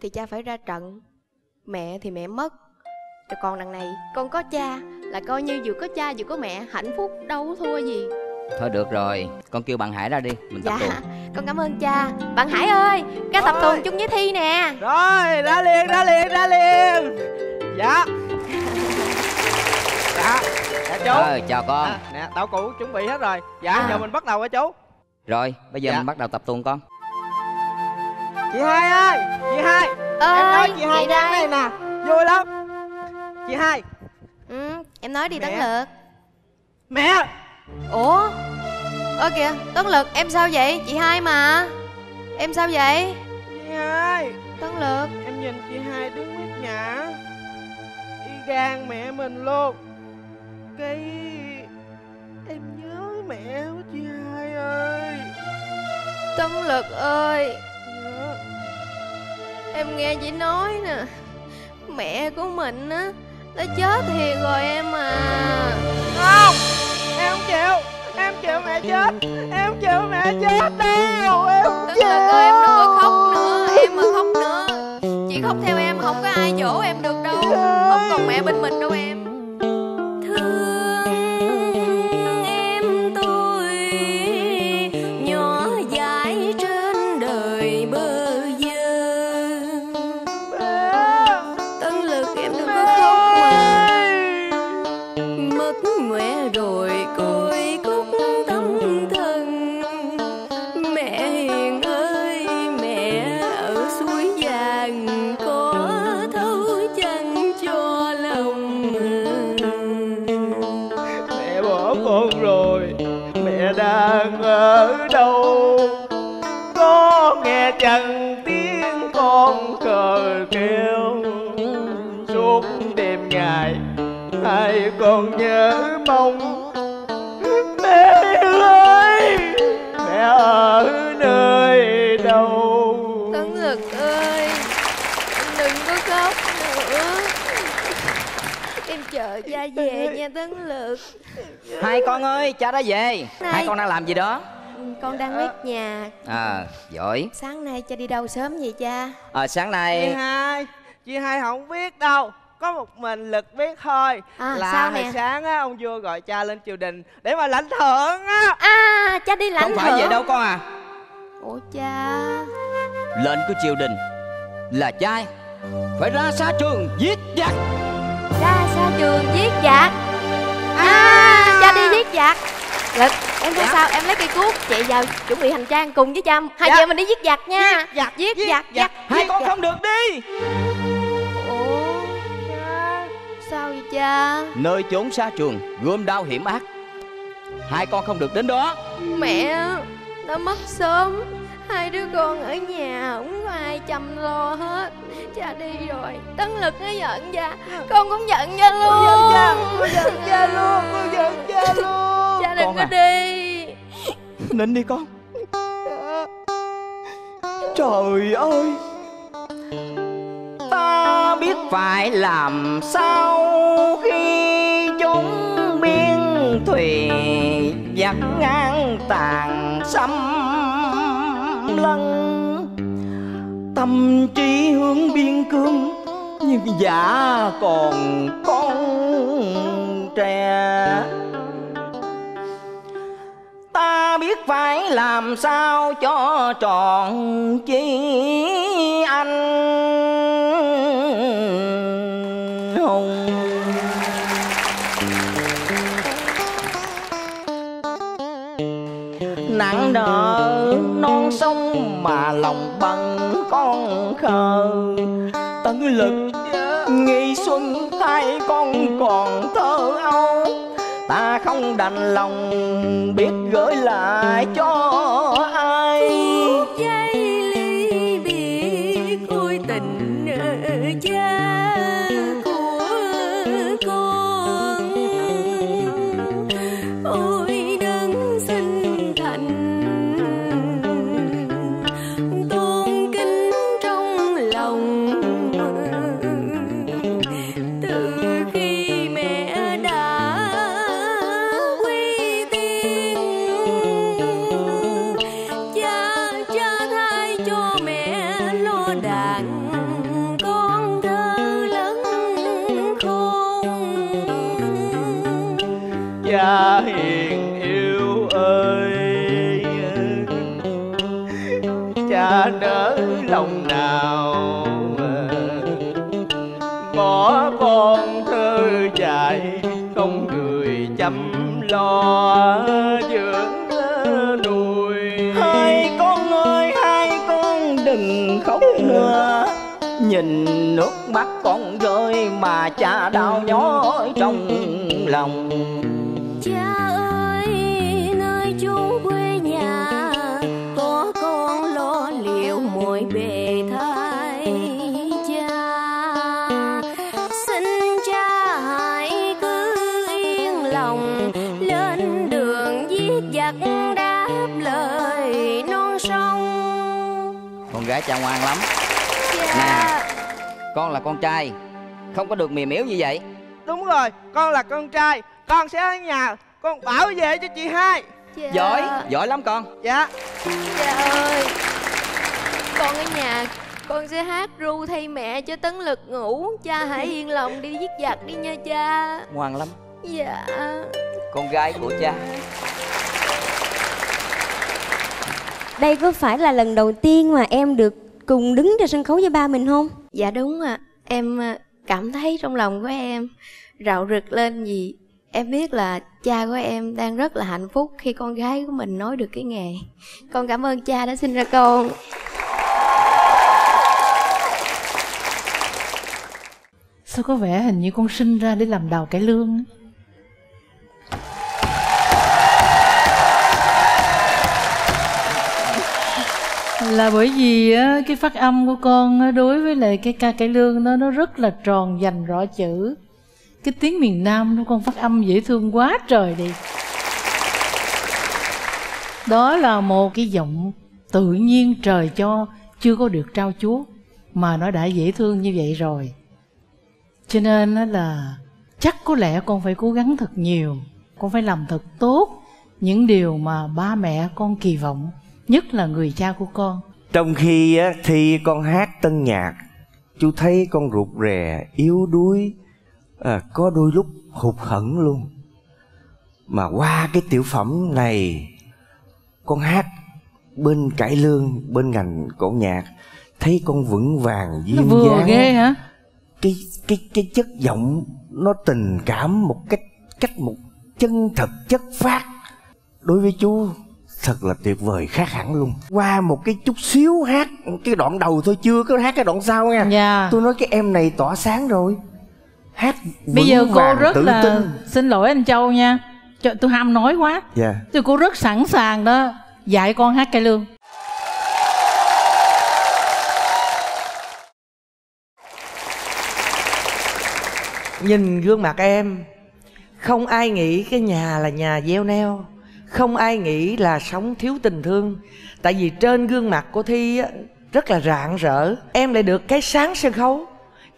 Thì cha phải ra trận. Mẹ thì mẹ mất. Rồi còn đằng này con có cha Là coi như vừa có cha vừa có mẹ Hạnh phúc đâu có thua gì. Thôi được rồi Con kêu bạn Hải ra đi Mình tập Dạ tuồng. con cảm ơn cha. Bạn Hải ơi Ca tập tuồng chung với Thi nè. Rồi ra liền ra liền ra liền. Dạ. Dạ Dạ chú. Ờ chào con. À, Nè tao cụ chuẩn bị hết rồi. Dạ À. giờ mình bắt đầu hả chú? Rồi bây giờ Dạ. mình bắt đầu tập tuồng con. Chị hai ơi Chị hai. Em ơi nói chị hai đây. này nè. Vui lắm. Chị hai Em nói đi Mẹ. Tấn Lực. Mẹ. Ủa? Ơ kìa Tấn Lực em sao vậy? Chị hai mà. Em sao vậy? Chị hai. Tấn Lực. Em nhìn chị hai đứng huyết nhã Y gan mẹ mình luôn. Cái Em nhớ mẹ của chị hai ơi. Tấn Lực ơi. Dạ. Em nghe chị nói nè. Mẹ của mình á Đã chết thiệt rồi em à. Không Em không chịu Em chịu mẹ chết Em chịu mẹ chết đâu Em không chịu ơi em đừng có khóc nữa Em mà khóc nữa. Chị khóc theo em không có ai dỗ em được đâu Không còn mẹ bên mình đâu em Hai con nhớ mong Mẹ ơi? Mẹ ở nơi đâu? Tấn Lực ơi Em đừng có khóc nữa. Em chờ cha về nha Tấn Lực. Hai con ơi cha đã về. Này. Hai con đang làm gì đó? Con đang quét nhà. À giỏi. Sáng nay cha đi đâu sớm vậy cha? À, Sáng Chị nay hai Chị hai không biết đâu có một mình lực biết thôi. À, là sao hồi sáng á ông vua gọi cha lên triều đình để mà lãnh thưởng á. À cha đi lãnh Không phải thưởng. vậy đâu con à. Ủa cha? Lệnh của triều đình Là cha Phải ra xa trường giết giặc. Ra xa trường giết giặc. À. Cha đi giết giặc. Lực em thấy Dạ. sao em lấy cây cuốc chạy vào chuẩn bị hành trang cùng với cha. Hai Dạ. chị em mình đi giết giặc nha. Giết giặc Giết giặc giặc. Hai giết con giặc. không được đi cha Nơi chốn xa trường Gươm đao hiểm ác. Hai con không được đến đó. Mẹ đã mất sớm. Hai đứa con ở nhà không có ai chăm lo hết. Cha đi rồi Tấn lực nó giận cha. Con cũng giận cha luôn. Giận cha, con giận cha luôn, con giận cha luôn. Cha đừng Con có à. đi. Nín đi con. Trời ơi. Ta biết phải làm sao Khi chúng biên thùy Giặc ngang tàn xâm lân. Tâm trí hướng biên cương, nhưng dạ còn con trẻ ta biết phải làm sao cho tròn chi anh. Non sông mà lòng bằng con khờ. Tận lực nghi xuân hai con còn thơ âu. Ta không đành lòng biết gửi lại cho ai. Lòng nào bỏ con thơ dài không người chăm lo. Dưỡng nuôi hai con ơi, hai con đừng khóc nữa. Nhìn nước mắt con rơi mà cha đau nhói trong lòng. Gái cha ngoan lắm. Cha con là con trai không có được mềm yếu như vậy. Đúng rồi, con là con trai Con sẽ ở nhà Con bảo vệ cho chị hai. Cha giỏi giỏi lắm con. Dạ. Cha ơi con ở nhà con sẽ hát ru thay mẹ cho tấn lực ngủ. Cha hãy yên lòng đi giết giặc đi nha cha. Ngoan lắm. Dạ. Con gái của cha Đây có phải là lần đầu tiên mà em được cùng đứng trên sân khấu với ba mình không? dạ đúng ạ. Em à, cảm thấy trong lòng của em rạo rực lên vì em biết là cha của em đang rất là hạnh phúc khi con gái của mình nói được cái nghề. Con cảm ơn cha đã sinh ra con. Sao có vẻ hình như con sinh ra để làm đào cải lương Là bởi vì á, cái phát âm của con á, đối với lại cái ca cải lương nó nó rất là tròn dành rõ chữ. Cái tiếng miền Nam của con phát âm dễ thương quá trời đi. Đó là một cái giọng tự nhiên trời cho chưa có được trao chúa Mà nó đã dễ thương như vậy rồi. Cho nên á là chắc có lẽ con phải cố gắng thật nhiều con phải làm thật tốt những điều mà ba mẹ con kỳ vọng nhất là người cha của con. Trong khi á, thi con hát tân nhạc Chú thấy con rụt rè, yếu đuối à, Có đôi lúc hụt hẫng luôn. Mà qua cái tiểu phẩm này Con hát bên cải lương, bên ngành cổ nhạc Thấy con vững vàng, nó duyên vừa dáng. ghê hả? Cái cái cái chất giọng nó tình cảm một cách cách một chân thật chất phát. Đối với chú thật là tuyệt vời khác hẳn luôn. Qua một cái chút xíu hát cái đoạn đầu thôi chưa có hát cái đoạn sau nha. Dạ. tôi nói cái em này tỏa sáng rồi. Hát bây giờ cô vàng, rất tự là tin xin lỗi anh châu nha. Trời, tôi ham nói quá. Dạ. Thì cô rất sẵn sàng đó. Dạy con hát cải lương. Nhìn gương mặt em Không ai nghĩ cái nhà là nhà gieo neo không ai nghĩ là sống thiếu tình thương. Tại vì trên gương mặt của thi rất là rạng rỡ. Em lại được cái sáng sân khấu.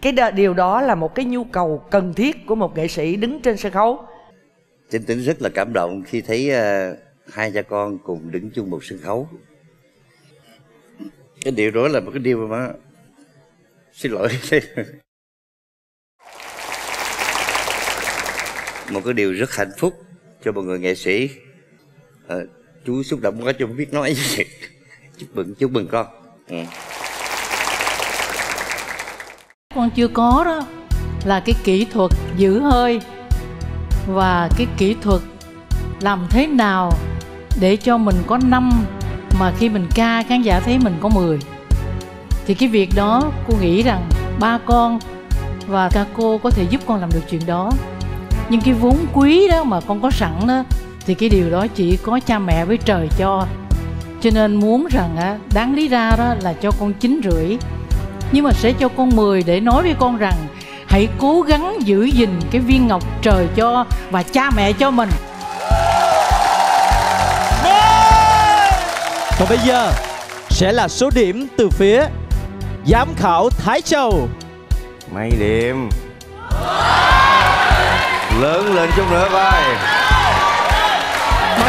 Cái điều đó là một cái nhu cầu cần thiết của một nghệ sĩ đứng trên sân khấu. Trinh Tĩnh rất là cảm động khi thấy ờ, hai cha con cùng đứng chung một sân khấu. Cái điều đó là một cái điều mà xin lỗi. Một cái điều rất hạnh phúc cho một người nghệ sĩ à, chú xúc động quá chú không biết nói gì. Chúc mừng chúc mừng con. Ừ. con chưa có đó. Là cái kỹ thuật giữ hơi. Và cái kỹ thuật làm thế nào để cho mình có năm mà khi mình ca khán giả thấy mình có 10 thì cái việc đó cô nghĩ rằng ba con và ca cô có thể giúp con làm được chuyện đó. Nhưng cái vốn quý đó mà con có sẵn đó thì cái điều đó chỉ có cha mẹ với trời cho. Cho nên muốn rằng á đáng lý ra đó là cho con chín rưỡi. Nhưng mà sẽ cho con 10 để nói với con rằng hãy cố gắng giữ gìn cái viên ngọc trời cho và cha mẹ cho mình. Còn bây giờ sẽ là số điểm từ phía giám khảo Thái Châu. Mấy điểm. Lớn lên chút nữa coi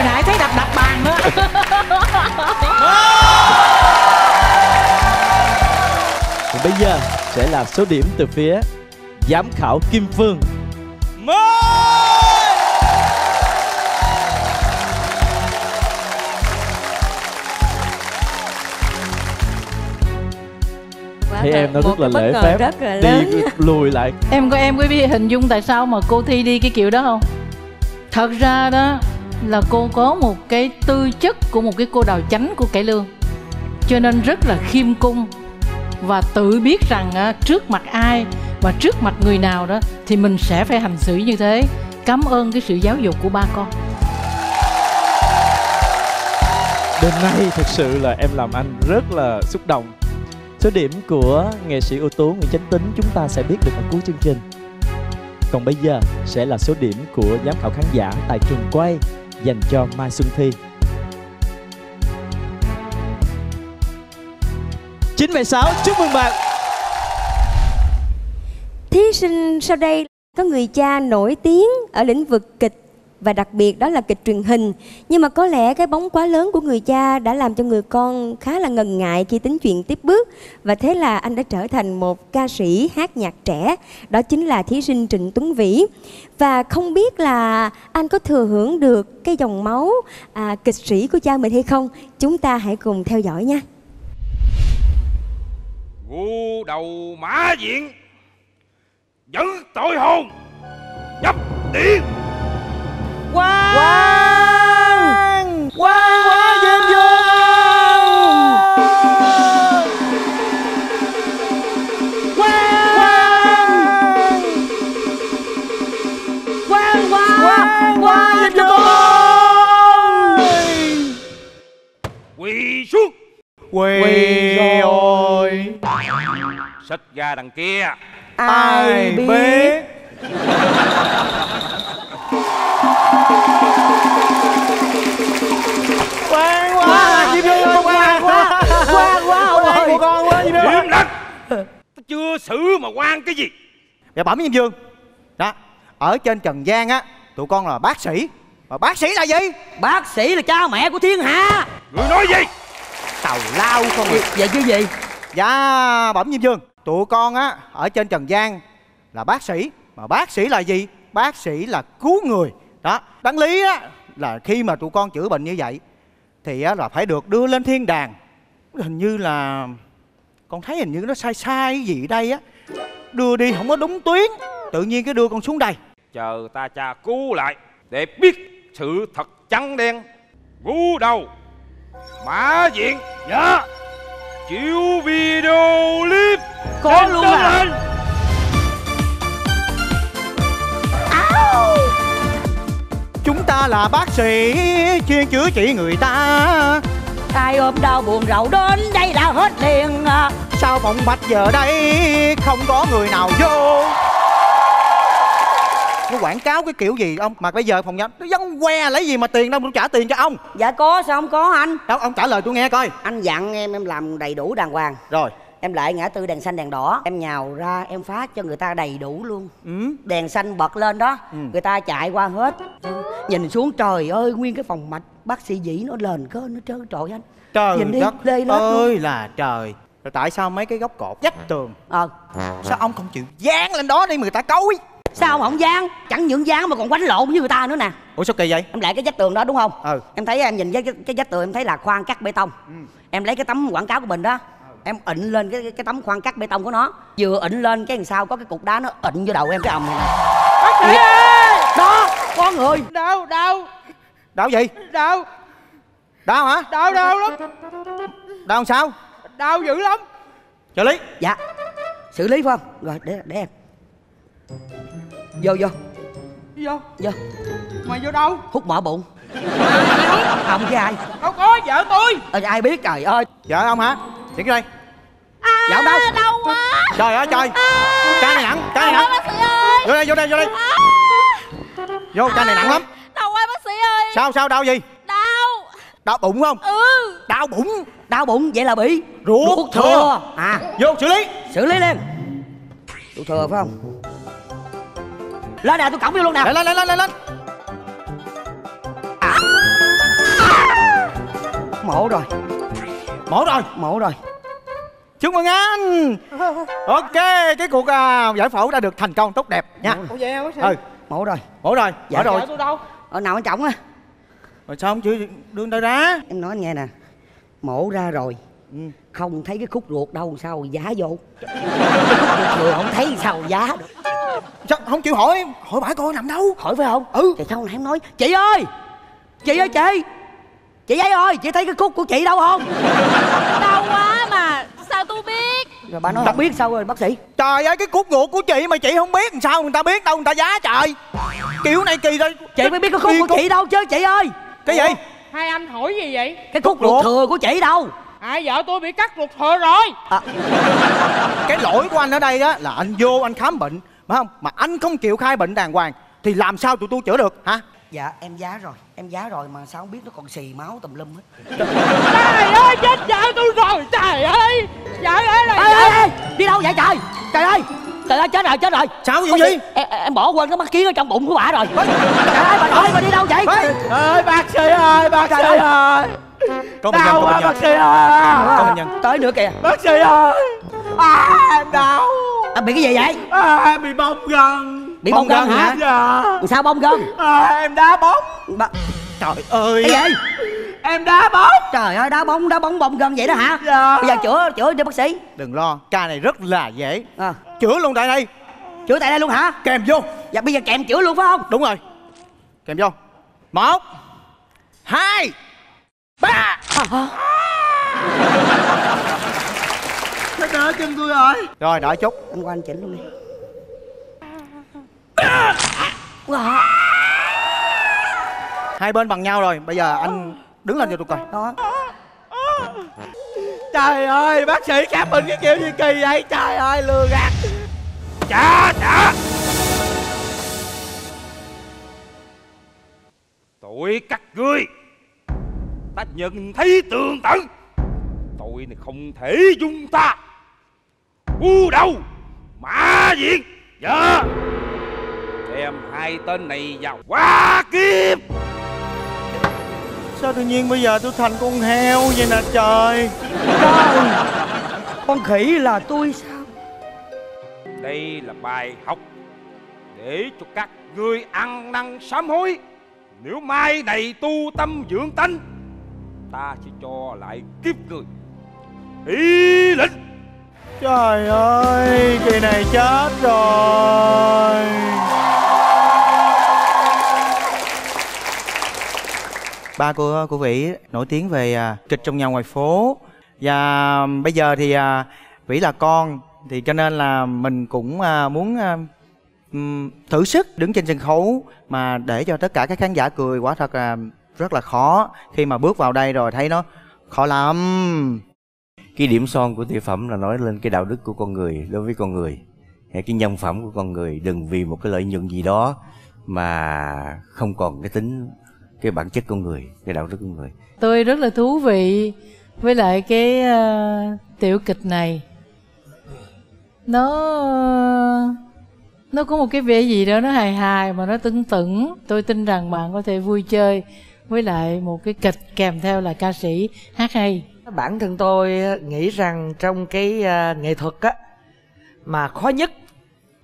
hồi nãy thấy đập đập bàn đó Còn bây giờ sẽ là số điểm từ phía giám khảo Kim Phương. Thấy em nó rất là lễ phép rất là đi lùi lại. Em có em có biết hình dung tại sao mà cô thi đi cái kiểu đó không? Thật ra đó là cô có một cái tư chất của một cái cô đào chánh của cải lương. Cho nên rất là khiêm cung và tự biết rằng á, trước mặt ai và trước mặt người nào đó thì mình sẽ phải hành xử như thế. Cảm ơn cái sự giáo dục của ba con. Đêm nay thực sự là em làm anh rất là xúc động. Số điểm của nghệ sĩ ưu tú Nguyễn Chánh Tính chúng ta sẽ biết được ở cuối chương trình. Còn bây giờ sẽ là số điểm của giám khảo khán giả tại trường quay dành cho Mai Xuân Thi. 9,6 chúc mừng bạn. Thí sinh sau đây có người cha nổi tiếng ở lĩnh vực kịch và đặc biệt đó là kịch truyền hình. Nhưng mà có lẽ cái bóng quá lớn của người cha đã làm cho người con khá là ngần ngại khi tính chuyện tiếp bước và thế là anh đã trở thành một ca sĩ hát nhạc trẻ. Đó chính là thí sinh Trịnh Tuấn Vĩ. Và không biết là anh có thừa hưởng được cái dòng máu à, kịch sĩ của cha mình hay không? Chúng ta hãy cùng theo dõi nha. ngu đầu mã diện dẫn tội hồn nhập điện Quang Quang Quang Quang Diêm Quang Quang Quang Diêm quỳ xuống Quỳ rồi Xách ra đằng kia Ai biết Quang quá Diêm Dương Quang quá Quang quá ông ơi của con quá Diêm Dương im lặng tôi chưa xử mà quan cái gì Dạ bẩm Diêm Dương Đó Ở trên Trần gian á Tụi con là bác sĩ Mà bác sĩ là gì Bác sĩ là cha mẹ của thiên hạ người nói gì Tào lao không vậy, Vậy chứ gì Dạ bẩm Diêm Dương Tụi con á Ở trên Trần gian Là bác sĩ Mà bác sĩ là gì Bác sĩ là cứu người đó Đáng lý á Là khi mà tụi con chữa bệnh như vậy Thì á là phải được đưa lên thiên đàng. Hình như là Con thấy hình như nó sai sai cái gì đây á. Đưa đi không có đúng tuyến Tự nhiên cái đưa con xuống đây. Chờ ta tra cứu lại để biết sự thật trắng đen ngu đầu mã diện. Dạ. Chịu video clip. Có luôn à? Chúng ta là bác sĩ chuyên chữa trị người ta. Ai ôm đau buồn rầu đến đây là hết liền. Sao phòng bạch giờ đây không có người nào vô? Nó quảng cáo cái kiểu gì ông? Mà bây giờ phòng nhắm Nó vắng que lấy gì mà tiền đâu tôi trả tiền cho ông? Dạ có sao không có anh? Đâu ông trả lời tôi nghe coi. Anh dặn em em làm đầy đủ đàng hoàng. Rồi Em lại ngã tư đèn xanh đèn đỏ. Em nhào ra em phá cho người ta đầy đủ luôn. Ừ. Đèn xanh bật lên đó Ừ. Người ta chạy qua hết. Nhìn xuống trời ơi nguyên cái phòng mạch. Bác sĩ dĩ nó lên cơ nó trơn trội anh Trời Nhìn đi, đất lê lết luôn. ơi là trời. Rồi tại sao mấy cái góc cột vách tường? Ờ. Sao ông không chịu dán lên đó đi mà người ta cối sao ông không dán? Chẳng những dán mà còn quánh lộn với người ta nữa nè. Ủa sao kỳ vậy? Em lại cái vách tường đó đúng không? Ừ. Em thấy em nhìn cái cái, vách tường em thấy là khoan cắt bê tông. Em lấy cái tấm quảng cáo của mình đó em ịnh lên cái cái tấm khoan cắt bê tông của nó. Vừa ịnh lên cái đằng sau có cái cục đá nó ịnh vô đầu em cái ầm. Này nè. đó có người. Đau đau. Đau gì? Đau. Đau hả? Đau đau lắm. Đau sao? Đau dữ lắm. Trợ lý. Dạ. Xử lý phải không? Rồi để để em. Vô vô. Vô. Vô. Mày vô đâu? Hút mỡ bụng. Không chứ ai. Đâu có vợ tôi. Ờ, ai biết trời ơi. Vợ ông hả chuyển cái đây. Dạ ông đâu? đau quá. Trời ơi trời. Ca này nặng ca này nặng. bác sĩ ơi. Vô đây vô đây vô đây. Vô ca này nặng lắm. đau quá bác sĩ ơi. Sao sao đau gì? Đau. Đau bụng không? Ừ. Đau bụng. Đau bụng vậy là bị ruột, ruột thừa. à. Vô xử lý. Xử lý liền ruột thừa phải không? Lên nè tôi cõng vô luôn nè. Lên lên lên lên lên. Mổ rồi mổ rồi. Mổ rồi. Chúc mừng anh. Ok cái cuộc à, giải phẫu đã được thành công tốt đẹp nha. Ủa vậy hả bác sĩ? Ừ. Mổ rồi. Mổ rồi Dạ. mổ rồi. vợ tôi đâu? Ở nào ở trọng á. Rồi sao không chịu đưa đâu ra em nói anh nghe nè mổ ra rồi không thấy cái khúc ruột đâu sao giá vô? Thừa không thấy sao giá được? Sao không chịu hỏi hỏi bả coi nằm đâu. Hỏi phải không? Ừ. Thì sau này em nói chị ơi chị ơi chị chị ấy ơi chị thấy cái khúc của chị đâu không? Đau quá mà sao tôi biết? Rồi bà nói không biết sao rồi bác sĩ. Trời ơi cái cút ruột của chị mà chị không biết làm sao người ta biết đâu người ta giá trời. Kiểu này kỳ rồi chị mới biết cái khúc của chị đâu chứ chị ơi. Cái gì? Hai anh hỏi gì vậy? Cái khúc ruột. thừa của chị đâu? À vợ tôi bị cắt ruột thừa rồi. Cái lỗi của anh ở đây á là anh vô anh khám bệnh phải không? Mà anh không chịu khai bệnh đàng hoàng thì làm sao tụi tôi chữa được hả dạ em giá rồi. Em giá rồi mà sao không biết nó còn xì máu tùm lum hết. Trời ơi chết vợ tôi rồi trời ơi. Vợ ơi là ê, ê, ê, đi đâu vậy trời? Trời ơi. Trời ơi chết rồi chết rồi. Sao Có gì? em, em bỏ quên cái mắt kiến ở trong bụng của bà rồi. Trời ơi bà nội bà đi đâu vậy? Ơi bác sĩ ơi bác sĩ ơi. có bệnh nhân đau có quá bệnh bác nhân sĩ ơi. Có bệnh nhân. Tới nữa kìa. Bác sĩ ơi. À em đau. À, bị cái gì vậy? À, em bị bong gân bị bong, gân hả? dạ. Sao bong gân? À, em đá bóng. Bà... trời ơi. Cái gì? Em đá bóng. Trời ơi đá bóng đá bóng bong gân vậy đó hả? Dạ. Bây giờ chữa chữa đi bác sĩ. Đừng lo ca này rất là dễ. À. chữa luôn tại đây. Chữa tại đây luôn hả? Kèm vô. Dạ bây giờ kèm chữa luôn phải không? Đúng rồi. Kèm vô. Một hai ba. Nó đỡ chân tôi rồi. Rồi đợi chút. Anh qua anh chỉnh luôn đi hai bên bằng nhau rồi bây giờ anh đứng lên cho tôi coi. Đó. Trời ơi bác sĩ khám bệnh cái kiểu gì kỳ vậy? Trời ơi lừa gạt. Chà chà. Tội các ngươi. Ta nhận thấy tường tận. Tội này không thể dung ta u đầu. Mã diện. Dạ đem hai tên này vào quá kiếp. Sao tự nhiên bây giờ tôi thành con heo vậy nè trời? Trời. Con khỉ là tôi sao? Đây là bài học để cho các ngươi ăn năn sám hối. Nếu mai này tu tâm dưỡng tánh ta sẽ cho lại kiếp người. Ý lệnh trời ơi kỳ này chết rồi. Ba của của vĩ nổi tiếng về à, kịch trong nhà ngoài phố. Và bây giờ thì à, vĩ là con thì cho nên là mình cũng à, muốn à, thử sức đứng trên sân khấu mà để cho tất cả các khán giả cười. Quả thật là rất là khó khi mà bước vào đây rồi thấy nó khó lắm cái điểm son của tiểu phẩm là nói lên cái đạo đức của con người đối với con người hay cái nhân phẩm của con người đừng vì một cái lợi nhuận gì đó mà không còn cái tính cái bản chất con người cái đạo đức con người. Tôi rất là thú vị với lại cái uh, tiểu kịch này. Nó nó có một cái vẻ gì đó nó hài hài mà nó tưng tửng. Tôi tin rằng bạn có thể vui chơi với lại một cái kịch kèm theo là ca sĩ hát hay bản thân tôi nghĩ rằng trong cái ờ, nghệ thuật á mà khó nhất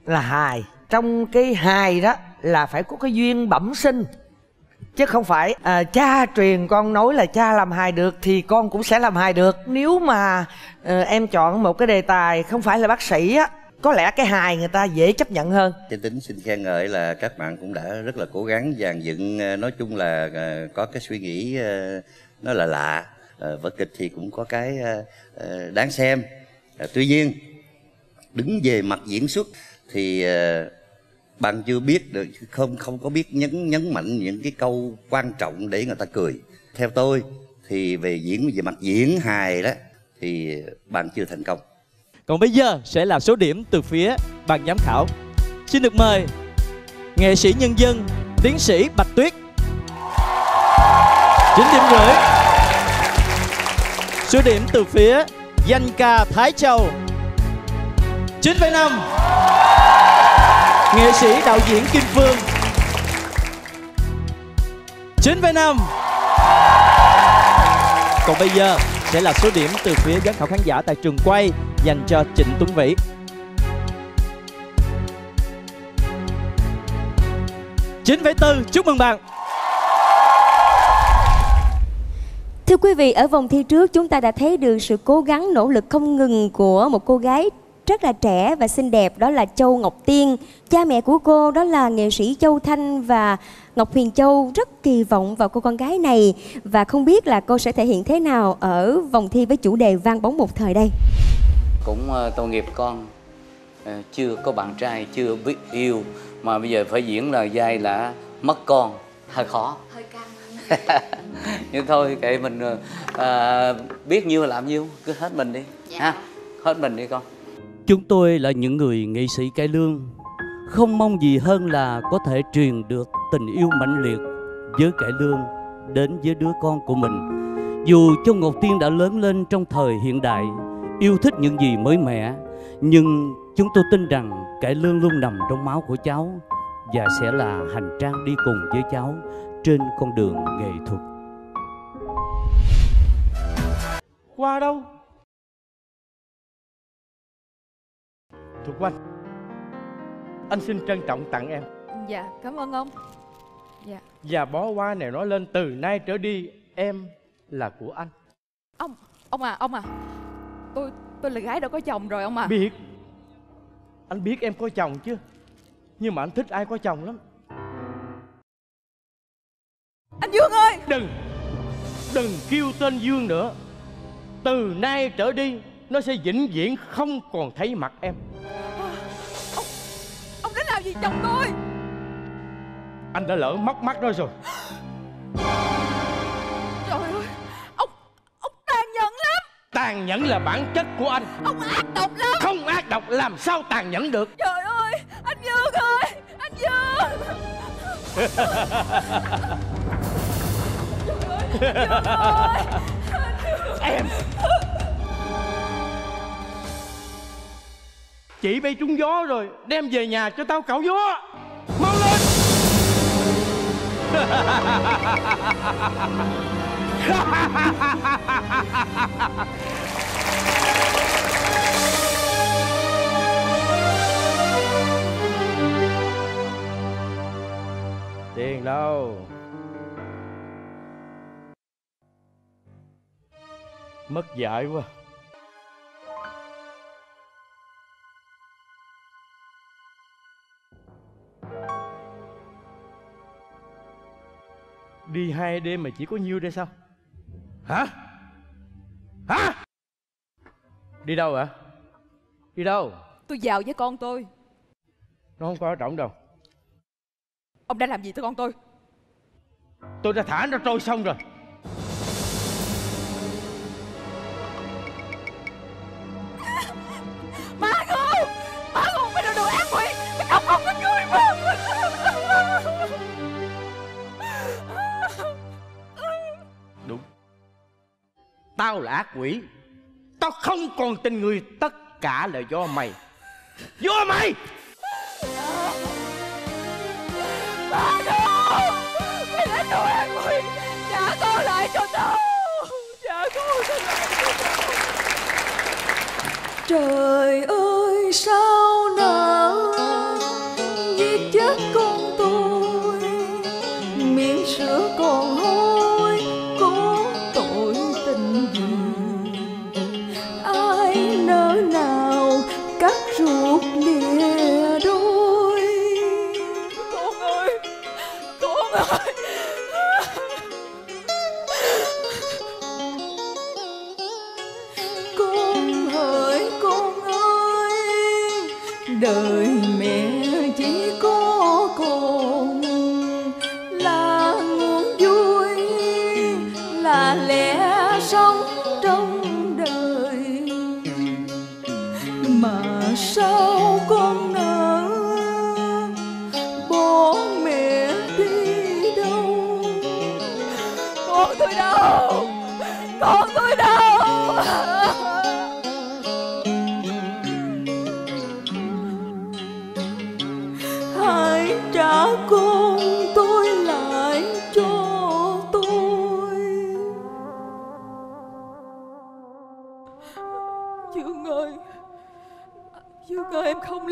là hài. Trong cái hài đó là phải có cái duyên bẩm sinh. Chứ không phải à, cha truyền con nói là cha làm hài được thì con cũng sẽ làm hài được. Nếu mà à, em chọn một cái đề tài không phải là bác sĩ á có lẽ cái hài người ta dễ chấp nhận hơn. Trên tính xin khen ngợi là các bạn cũng đã rất là cố gắng dàn dựng nói chung là có cái suy nghĩ nó là lạ. Ờ, vở kịch thì cũng có cái ờ, ờ, đáng xem tuy nhiên, đứng về mặt diễn xuất thì bạn chưa biết được, không không có biết nhấn nhấn mạnh những cái câu quan trọng để người ta cười theo tôi thì về diễn, về mặt diễn hài đó thì bạn chưa thành công Còn bây giờ sẽ là số điểm từ phía ban giám khảo. Xin được mời nghệ sĩ nhân dân, tiến sĩ Bạch Tuyết. chín điểm rưỡi. Số điểm từ phía danh ca Thái Châu. 9,5. Nghệ sĩ đạo diễn Kim Phương. 9,5. Còn bây giờ sẽ là số điểm từ phía giám khảo khán giả tại trường quay dành cho Trịnh Tuấn Vĩ. chín phẩy bốn chúc mừng bạn Thưa quý vị, ở vòng thi trước chúng ta đã thấy được sự cố gắng nỗ lực không ngừng của một cô gái rất là trẻ và xinh đẹp đó là Châu Ngọc Tiên. Cha mẹ của cô đó là nghệ sĩ Châu Thanh và Ngọc Huyền Châu rất kỳ vọng vào cô con gái này. Và không biết là cô sẽ thể hiện thế nào ở vòng thi với chủ đề vang bóng một thời đây. cũng ờ, tội nghiệp con. Ờ, chưa có bạn trai chưa biết yêu. Mà bây giờ phải diễn là vai là mất con. Hơi khó. Hơi nhưng thôi kệ mình ờ, biết nhiêu làm nhiêu cứ hết mình đi. Ha hết mình đi con. Chúng tôi là những người nghệ sĩ cải lương. Không mong gì hơn là có thể truyền được tình yêu mãnh liệt với cải lương đến với đứa con của mình. Dù Châu Ngọc Tiên đã lớn lên trong thời hiện đại Yêu thích những gì mới mẻ Nhưng chúng tôi tin rằng cải lương luôn nằm trong máu của cháu Và sẽ là hành trang đi cùng với cháu trên con đường nghệ thuật. Qua đâu? Thuộc Quanh Anh xin trân trọng tặng em. Dạ cảm ơn ông. Dạ. Và bó hoa này nói lên từ nay trở đi Em là của anh. Ông Ông à ông à. Tôi tôi là gái đã có chồng rồi ông à. Biết. Anh biết em có chồng chứ? Nhưng mà anh thích ai có chồng lắm Anh Dương ơi! Đừng! Đừng kêu tên Dương nữa. Từ nay trở đi Nó sẽ vĩnh viễn không còn thấy mặt em. Ông đã làm gì chồng tôi? Anh đã lỡ móc mắt nó rồi. Trời ơi! Ông Ông tàn nhẫn lắm! Tàn nhẫn là bản chất của anh. Ông ác độc lắm! Không ác độc làm sao tàn nhẫn được? Trời ơi! Anh Dương ơi! Anh Dương Em Chị bay trúng gió rồi, Đem về nhà cho tao cạo gió. Mau lên! Tiền đâu. Mất dạy quá. Đi hai đêm mà chỉ có nhiêu đây sao? Hả? Hả? Đi đâu hả Đi đâu? Tôi giàu với con tôi. Nó không có trọng đâu. Ông đã làm gì tới con tôi? Tôi đã thả nó trôi xong rồi Tao là ác quỷ. Tao không còn tình người Tất cả là do mày. Do mày! Ba không Mày là đồ ác quỷ Trả con lại cho tao Trả con lại cho tao Trời ơi, sao nào?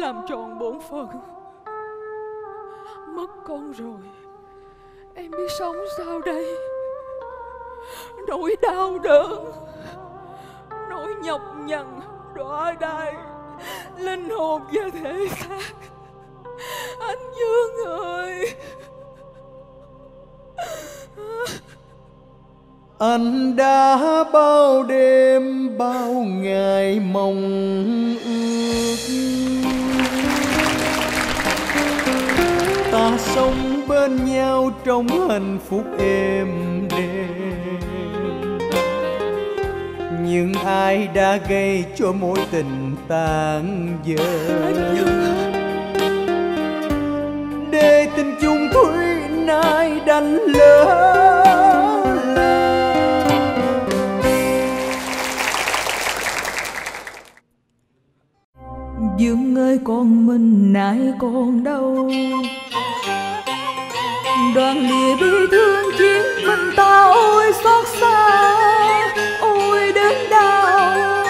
Làm tròn bổn phận. Mất con rồi, Em biết sống sao đây? Nỗi đau đớn, Nỗi nhọc nhằn, đọa đài Linh hồn và thể xác. Anh Dương ơi! Anh đã bao đêm, bao ngày mong ước. Ta sống bên nhau trong hạnh phúc êm đềm. Nhưng ai đã gây cho mối tình tan vỡ để tình chung thủy nay đành lỡ Dương ơi, con mình nãy còn đâu? Đoàn lìa bi thương chiến mình ta, ôi xót xa, Ôi đớn đau.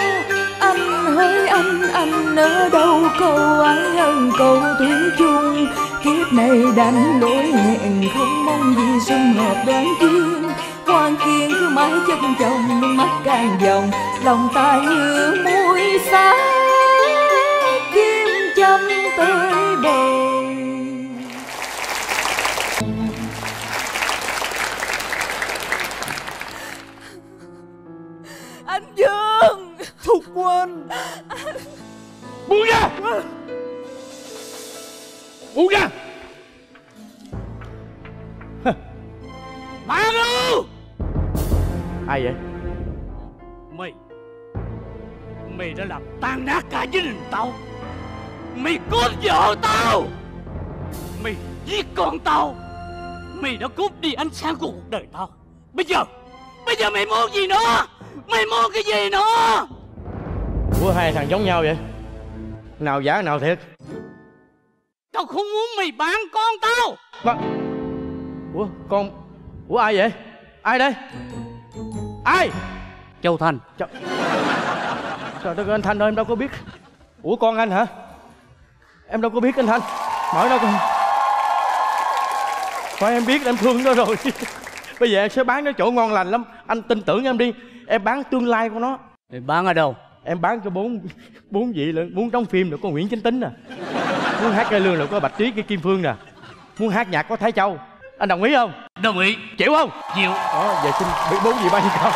Anh hỡi anh anh ở đâu? Câu ái ân câu thủy chung. Kiếp này đành lỗi hẹn, không mong gì xuân hợp đoán duyên Quan kiên cứ mãi chân chồng nước mắt càng dòng, Lòng ta như mũi xa kim châm tới. Anh Dương. Thục Quân. Buông ra. Buông ra. Bạn ơi. Ai vậy? Mày. Mày đã làm tan nát cả gia đình tao. Mày cướp vợ tao. Mày giết con tao. Mày đã cướp đi ánh sáng của cuộc đời tao. Bây giờ Bây giờ mày muốn gì nữa Mày muốn cái gì nữa? Ủa hai thằng giống nhau vậy. Nào giả nào thiệt. Tao không muốn mày bán con tao. Mà Ủa con Ủa ai vậy? Ai đây? Ai? Châu Thành Trời, Trời đất ơi anh Thanh ơi em đâu có biết. Ủa con anh hả? Em đâu có biết anh Thanh. Mở đâu con Phải em biết em thương nó rồi. Bây giờ em sẽ bán nó chỗ ngon lành lắm. Anh tin tưởng em đi Em bán tương lai của nó. Mày bán ở đâu? Em bán cho bốn bốn vị nữa Muốn đóng phim được có Nguyễn Chánh Tính nè. Muốn hát cải lương là có Bạch Trí cái Kim Phương nè. Muốn hát nhạc có Thái Châu. Anh đồng ý không? Đồng ý. Chịu không? Chịu. Đó giờ xin biết bốn vị nhiêu con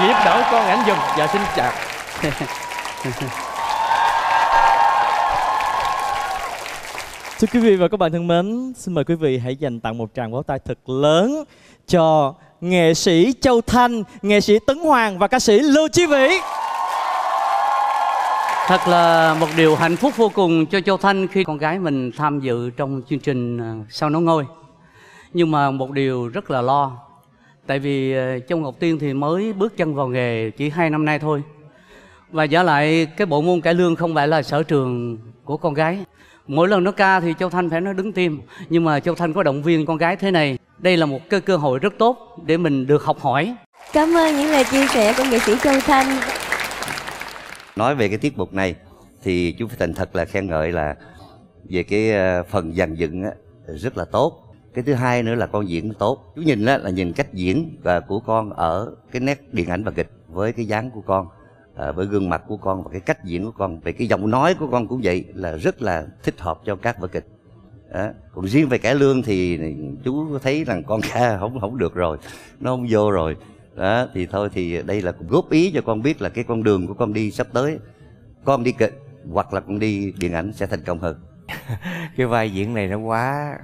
Vì giúp đỡ con ảnh giùm Dạ xin chào. Thưa quý vị và các bạn thân mến, xin mời quý vị hãy dành tặng một tràng pháo tay thật lớn cho nghệ sĩ Châu Thanh, nghệ sĩ Tấn Hoàng và ca sĩ Lưu Chi Vĩ. Thật là một điều hạnh phúc vô cùng cho Châu Thanh khi con gái mình tham dự trong chương trình à, Sao Nấu Ngôi. Nhưng mà một điều rất là lo. Tại vì à, Châu Ngọc Tiên thì mới bước chân vào nghề chỉ hai năm nay thôi. Và giả lại cái bộ môn cải lương không phải là sở trường của con gái. Mỗi lần nó ca thì Châu Thanh phải nó đứng tim. Nhưng mà Châu Thanh có động viên con gái thế này. Đây là một cái cơ hội rất tốt để mình được học hỏi. Cảm ơn những lời chia sẻ của nghệ sĩ Châu Thanh. nói về cái tiết mục này thì chú phải thành thật là khen ngợi là về cái ờ, phần dàn dựng á, rất là tốt cái thứ hai nữa là con diễn tốt chú nhìn á, là nhìn cách diễn và của con ở cái nét điện ảnh và kịch với cái dáng của con à, với gương mặt của con và cái cách diễn của con về cái giọng nói của con cũng vậy là rất là thích hợp cho các vở kịch đó. còn riêng về cải lương thì chú thấy rằng con ca không không được rồi, nó không vô rồi. Đó, thì thôi thì đây là cũng góp ý cho con biết là cái con đường của con đi sắp tới. Con đi kịch hoặc là con đi điện ảnh sẽ thành công hơn. Cái vai diễn này nó quá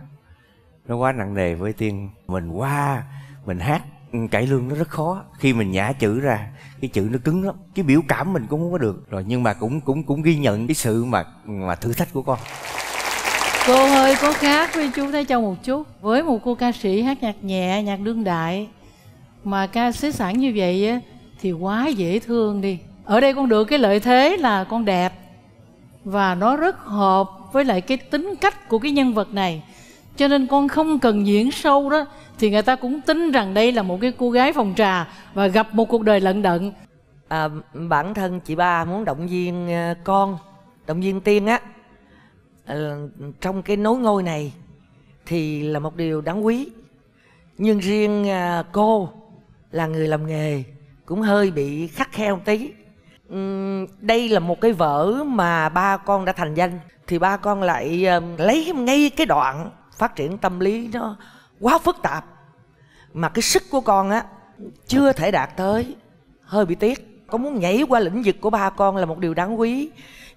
nó quá nặng nề với tiên. Mình qua, mình hát cải lương nó rất khó. Khi mình nhả chữ ra, cái chữ nó cứng lắm. Cái biểu cảm mình cũng không có được. Rồi, nhưng mà cũng cũng cũng ghi nhận cái sự mà mà thử thách của con cô có khác với chú Thái Châu một chút. Với một cô ca sĩ hát nhạc nhẹ nhạc đương đại mà ca xứ sẵn như vậy á thì quá dễ thương đi. Ở đây con được cái lợi thế là con đẹp và nó rất hợp với lại cái tính cách của cái nhân vật này. Cho nên con không cần diễn sâu đó thì người ta cũng tin rằng đây là một cái cô gái phòng trà và gặp một cuộc đời lận đận. À, bản thân chị ba muốn động viên ờ, con động viên tiên á. Ờ, trong cái nối ngôi này thì là một điều đáng quý. Nhưng riêng à, cô là người làm nghề cũng hơi bị khắc khe một tí. Đây là một cái vở mà ba con đã thành danh thì ba con lại ờ, lấy ngay cái đoạn phát triển tâm lý nó quá phức tạp mà cái sức của con á chưa thể đạt tới, hơi bị tiếc. Con muốn nhảy qua lĩnh vực của ba con là một điều đáng quý.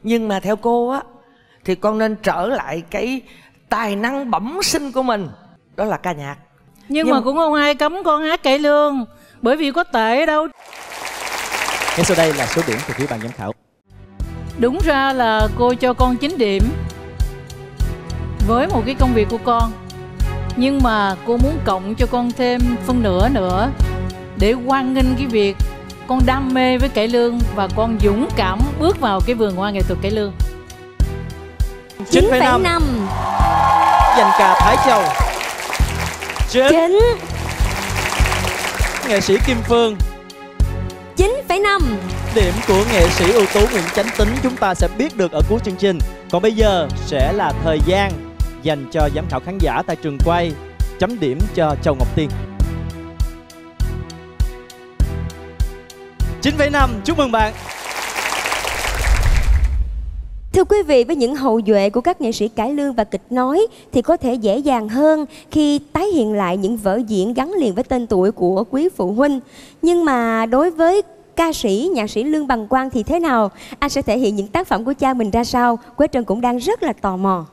Nhưng mà theo cô á thì con nên trở lại cái tài năng bẩm sinh của mình. Đó là ca nhạc. Nhưng, mà cũng không ai cấm con hát cải lương bởi vì có tệ đâu. Ngay sau đây là số điểm từ phía ban giám khảo. Đúng ra là cô cho con 9 điểm với một cái công việc của con. Nhưng mà cô muốn cộng cho con thêm phân nửa nữa để hoan nghênh cái việc con đam mê với cải lương và con dũng cảm bước vào cái vườn hoa nghệ thuật cải lương 9,5 9,5 dành cả Thái Châu. 9 9 nghệ sĩ Kim Phương. 9,5 Điểm của nghệ sĩ ưu tú Nguyễn Chánh Tính chúng ta sẽ biết được ở cuối chương trình. Còn bây giờ sẽ là thời gian dành cho giám khảo khán giả tại trường quay. Chấm điểm cho Châu Ngọc Tiên. 9,5 chúc mừng bạn Thưa quý vị, với những hậu duệ của các nghệ sĩ cải lương và kịch nói thì có thể dễ dàng hơn khi tái hiện lại những vở diễn gắn liền với tên tuổi của quý phụ huynh. Nhưng mà đối với ca sĩ, nhạc sĩ Lương Bằng Quang thì thế nào? Anh sẽ thể hiện những tác phẩm của cha mình ra sao? Quế Trân cũng đang rất là tò mò.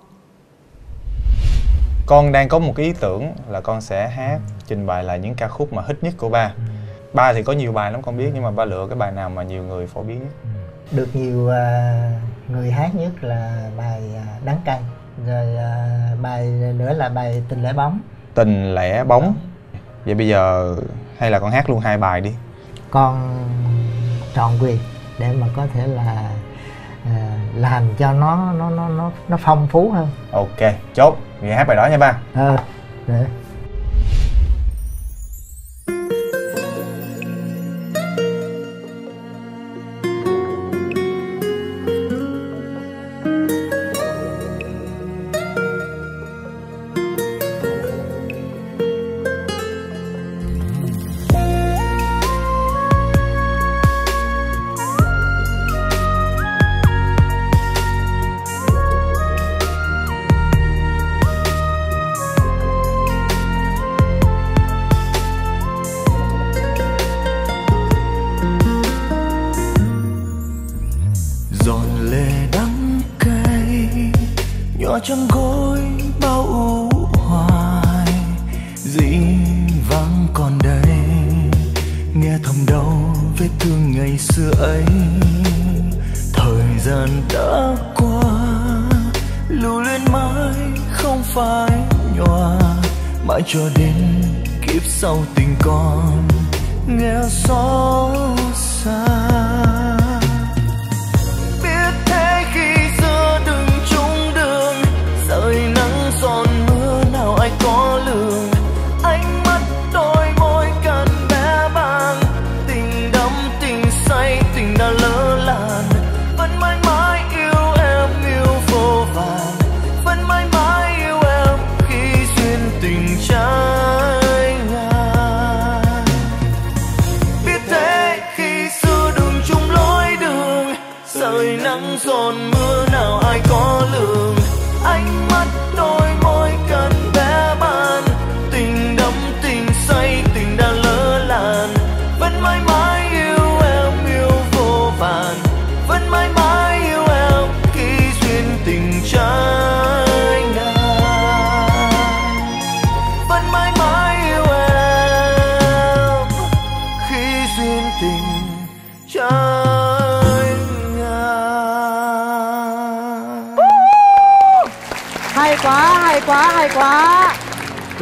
con đang có một cái ý tưởng là con sẽ hát trình bày lại những ca khúc mà hit nhất của ba ba thì có nhiều bài lắm con biết nhưng mà ba lựa cái bài nào mà nhiều người phổ biến nhất được nhiều à, người hát nhất là bài à, đắng cay. Rồi à, bài nữa là bài tình lẽ bóng. Tình lẻ bóng. Vậy bây giờ hay là con hát luôn hai bài đi. Con trọn quyền để mà có thể là à, làm cho nó nó nó nó nó phong phú hơn. Ok chốt. Vậy hát bài đó nha ba. Ờ để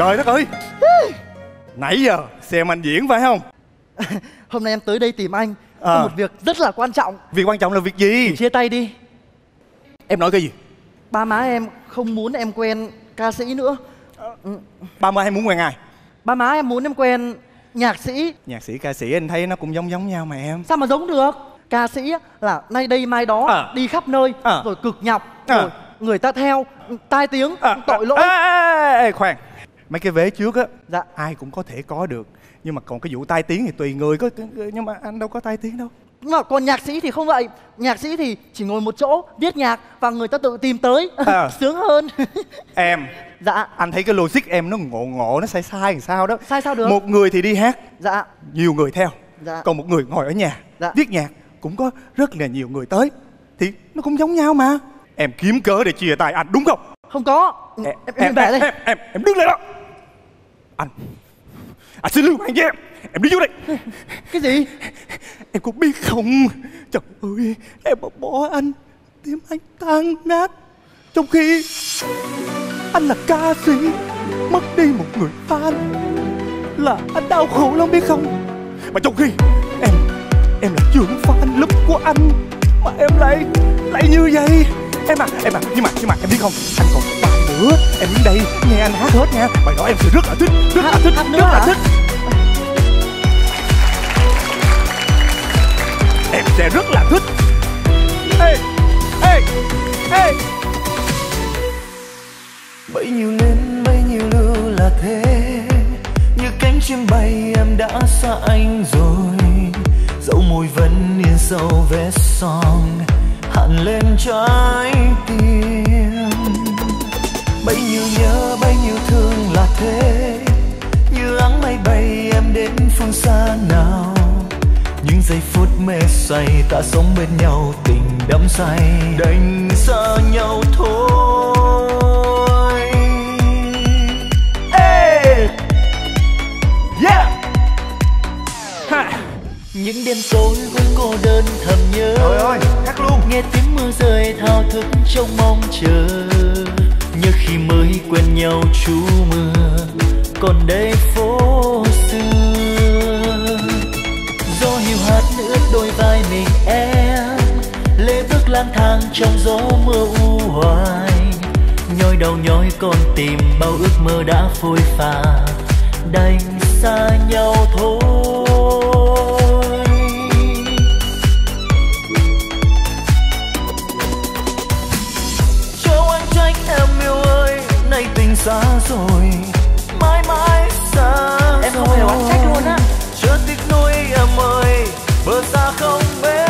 Trời đất ơi! Nãy giờ xem anh diễn phải không? Hôm nay em tới đây tìm anh. À. có một việc rất là quan trọng. Việc quan trọng là việc gì? Chia tay đi. Em nói cái gì? Ba má em không muốn em quen ca sĩ nữa. Ba má em muốn quen ai? Ba má em muốn em quen nhạc sĩ. Nhạc sĩ ca sĩ anh thấy nó cũng giống giống nhau mà em. Sao mà giống được? Ca sĩ là nay đây mai đó À. đi khắp nơi rồi cực nhọc À. rồi người ta theo tai tiếng tội lỗi. Ê, ê, ê, ê, khoan Mấy cái vế trước á Dạ. Ai cũng có thể có được. Nhưng mà còn cái vụ tai tiếng thì tùy người có Nhưng mà anh đâu có tai tiếng đâu. Nhưng mà còn nhạc sĩ thì không vậy. Nhạc sĩ thì chỉ ngồi một chỗ viết nhạc Và người ta tự tìm tới À. Sướng hơn. Em. Dạ. Anh thấy cái logic em nó ngộ ngộ Nó sai sai làm sao đó. Sai sao được? Một người thì đi hát. Dạ. Nhiều người theo. Dạ. Còn một người ngồi ở nhà Dạ. Viết nhạc Cũng có rất là nhiều người tới. Thì nó cũng giống nhau mà. Em kiếm cớ để chia tay anh đúng không? Không có. Em em, em, về đây. em, em, em đứng lại đó Anh. Anh xin lưu hàng với em Em đi vô đây. Cái gì? Em có biết không Trời ơi Em mà bỏ anh Tim anh tan nát. Trong khi Anh là ca sĩ Mất đi một người fan Là anh đau khổ lắm biết không? Mà trong khi Em Em là trưởng fan lớp của anh Mà em lại Lại như vậy. Em à Em à Nhưng mà Nhưng mà em biết không? Anh còn nữa Em đến đây Nghe anh hát hết nha. Bài đó em sẽ rất là thích Rất là thích Rất là thích. Em sẽ rất là thích. Ê Ê Ê. Bấy nhiêu lên bấy nhiêu lưu là thế. Như cánh chim bay em đã xa anh rồi. Dẫu môi vẫn yên sâu vết son hẳn lên trái tim nhớ bấy nhiêu thương là thế. Như áng mây bay em đến phương xa nào? Những giây phút mê say ta sống bên nhau tình đắm say. Đành xa nhau thôi. Ê Yeah! Ha. những đêm tối vẫn cô đơn thầm nhớ. Trời ơi, hát luôn. Nghe tiếng mưa rơi thao thức trong mong chờ như khi mới quen nhau chú mưa, còn đây phố xưa. Gió hiu hắt ướt đôi vai mình em, lê bước lang thang trong gió mưa u hoài. Nhói đau nhói con tìm bao ước mơ đã phôi pha đành xa nhau thôi. Xa rồi. Mãi mãi xa Em không hề oán trách luôn á. Chớ tiếc nuối em ơi Bờ xa không bên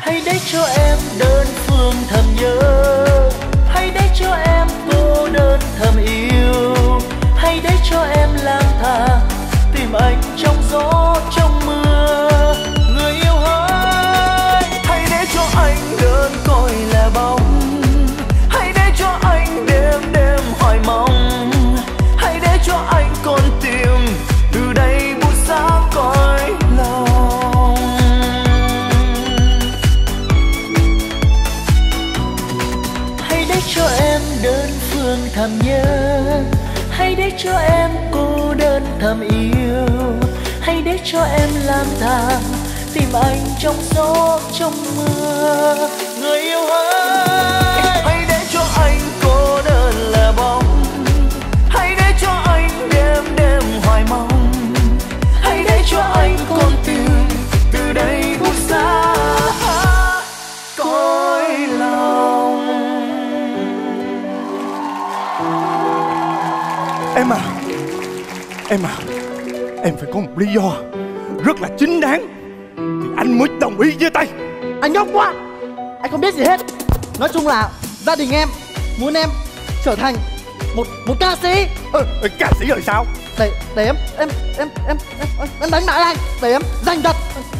Hãy để cho em đơn phương thầm nhớ. Hãy để cho em cô đơn thầm yêu. Hãy để cho em lang thang Tìm anh trong gió anh trong gió, trong mưa. Người yêu ơi, Hãy để cho anh cô đơn là bóng. Hãy để cho anh đêm đêm hoài mong. Hãy để cho anh con tim Từ đây buốt xa. Cõi lòng. Em à Em à Em phải có một lý do Rất là chính đáng. Gì hết. Nói chung là gia đình em Muốn em trở thành một một ca sĩ. Ừ, Ca sĩ rồi sao? Để để em em em em em, em đánh bại anh. Để em giành giật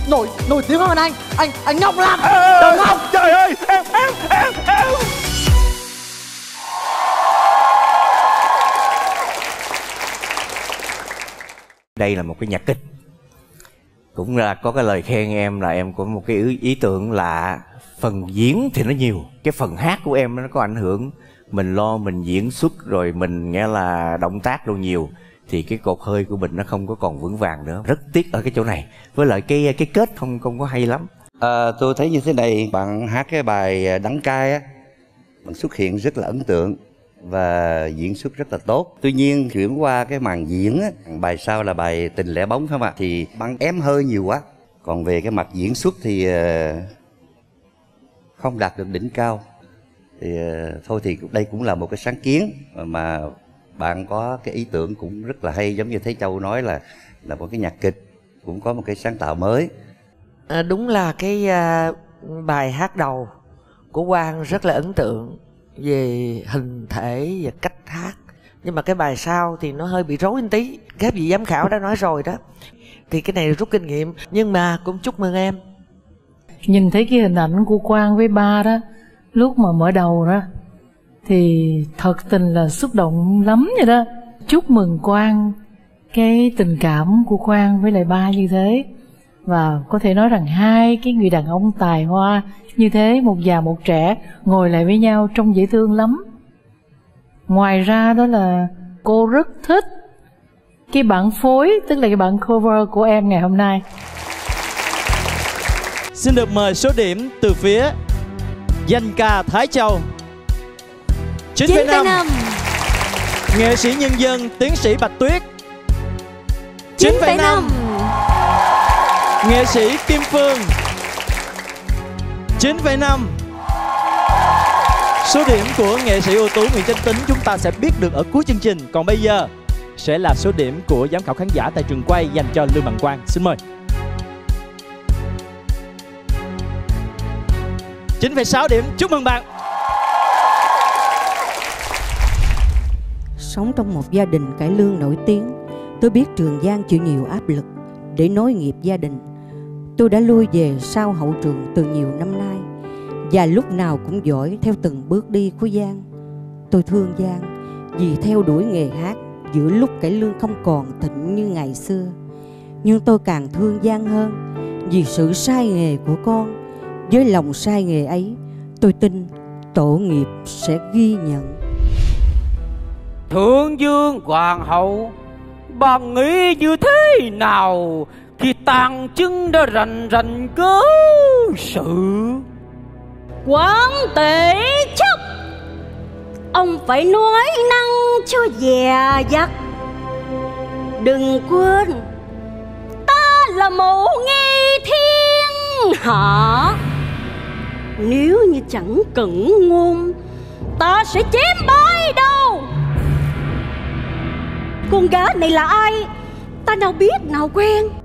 nổi nổi tiếng hơn anh. Anh anh ngốc lắm Đừng ngốc Trời ơi em em em em. Đây là một cái nhạc kịch cũng là có cái lời khen em là em có một cái ý, ý tưởng là phần diễn thì nó nhiều cái phần hát của em nó có ảnh hưởng. Mình lo mình diễn xuất rồi mình nghe là động tác đồ nhiều thì cái cột hơi của mình nó không có còn vững vàng nữa. Rất tiếc ở cái chỗ này. Với lại cái cái kết không không có hay lắm. À, tôi thấy như thế này, bạn hát cái bài đắng cay á, bạn xuất hiện rất là ấn tượng và diễn xuất rất là tốt. Tuy nhiên chuyển qua cái màn diễn á, bài sau là bài tình lẻ bóng phải không ạ? Thì băng ém hơi nhiều quá. Còn về cái mặt diễn xuất thì ờ, không đạt được đỉnh cao. Thì ờ, thôi thì đây cũng là một cái sáng kiến mà- mà bạn có cái ý tưởng cũng rất là hay giống như thấy Châu nói là là một cái nhạc kịch cũng có một cái sáng tạo mới. À, đúng là cái à, bài hát đầu của Quang rất là ấn tượng về hình thể và cách hát nhưng mà cái bài sau thì nó hơi bị rối một tí. Các vị giám khảo đã nói rồi đó. Thì cái này rút kinh nghiệm. Nhưng mà cũng chúc mừng em. Nhìn thấy cái hình ảnh của Quang với ba đó, lúc mà mở đầu đó, thì thật tình là xúc động lắm vậy đó. Chúc mừng Quang cái tình cảm của Quang với lại ba như thế và có thể nói rằng hai cái người đàn ông tài hoa như thế một già một trẻ ngồi lại với nhau trông dễ thương lắm. Ngoài ra đó là cô rất thích cái bản phối tức là cái bản cover của em ngày hôm nay. Xin được mời số điểm từ phía danh ca Thái Châu. 9,5 Nghệ sĩ nhân dân tiến sĩ Bạch Tuyết. 9,5 Nghệ sĩ Kim Phương. 9,5 Số điểm của nghệ sĩ ưu tú Nguyễn Chánh Tính chúng ta sẽ biết được ở cuối chương trình. Còn bây giờ sẽ là số điểm của giám khảo khán giả tại trường quay dành cho Lương Bằng Quang. Xin mời. 9,6 điểm, chúc mừng bạn. Sống trong một gia đình cải lương nổi tiếng, tôi biết Trường Giang chịu nhiều áp lực để nối nghiệp gia đình. Tôi đã lui về sau hậu trường từ nhiều năm nay và lúc nào cũng giỏi theo từng bước đi của Giang. Tôi thương Giang vì theo đuổi nghề hát giữa lúc cải lương không còn thịnh như ngày xưa. Nhưng tôi càng thương Giang hơn vì sự sai nghề của con. Với lòng sai nghề ấy, tôi tin tổ nghiệp sẽ ghi nhận. Thượng dương hoàng hậu bà nghĩ như thế nào khi tàn chứng đã rành rành cớ sự. Quán tể chấp Ông phải nói năng cho dè dặt. Đừng quên, Ta là mẫu nghi thiên hạ. Nếu như chẳng cẩn ngôn, Ta sẽ chém bay đâu. Con gái này là ai? Ta nào biết, nào quen?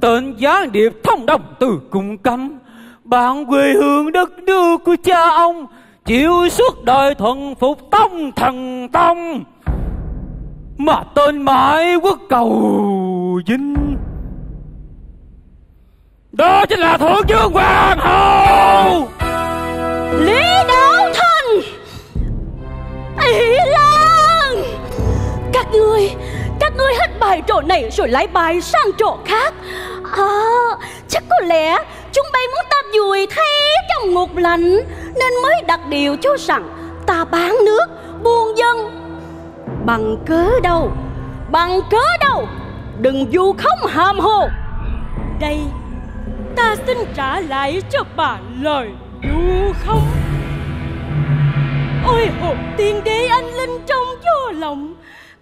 Tên giá điệp thông đồng từ cung cấm. Bạn quê hương đất nước của cha ông Chịu suốt đời thuận phục tông thần tông. Mà tên mãi quốc cầu vinh. Đó chính là thượng dương hoàng hậu. Lý Đạo Thành ỷ Lan. Các ngươi các ngươi hết bài trò này rồi lấy bài sang trò khác. À Chắc có lẽ Chúng bay muốn ta vùi thế trong ngục lạnh Nên mới đặt điều cho rằng Ta bán nước, Buôn dân. Bằng cớ đâu? Bằng cớ đâu? Đừng vu không hàm hồ. Đây, Ta xin trả lại cho bà lời vu không Ôi hồn tiên đế anh linh trong vô lòng.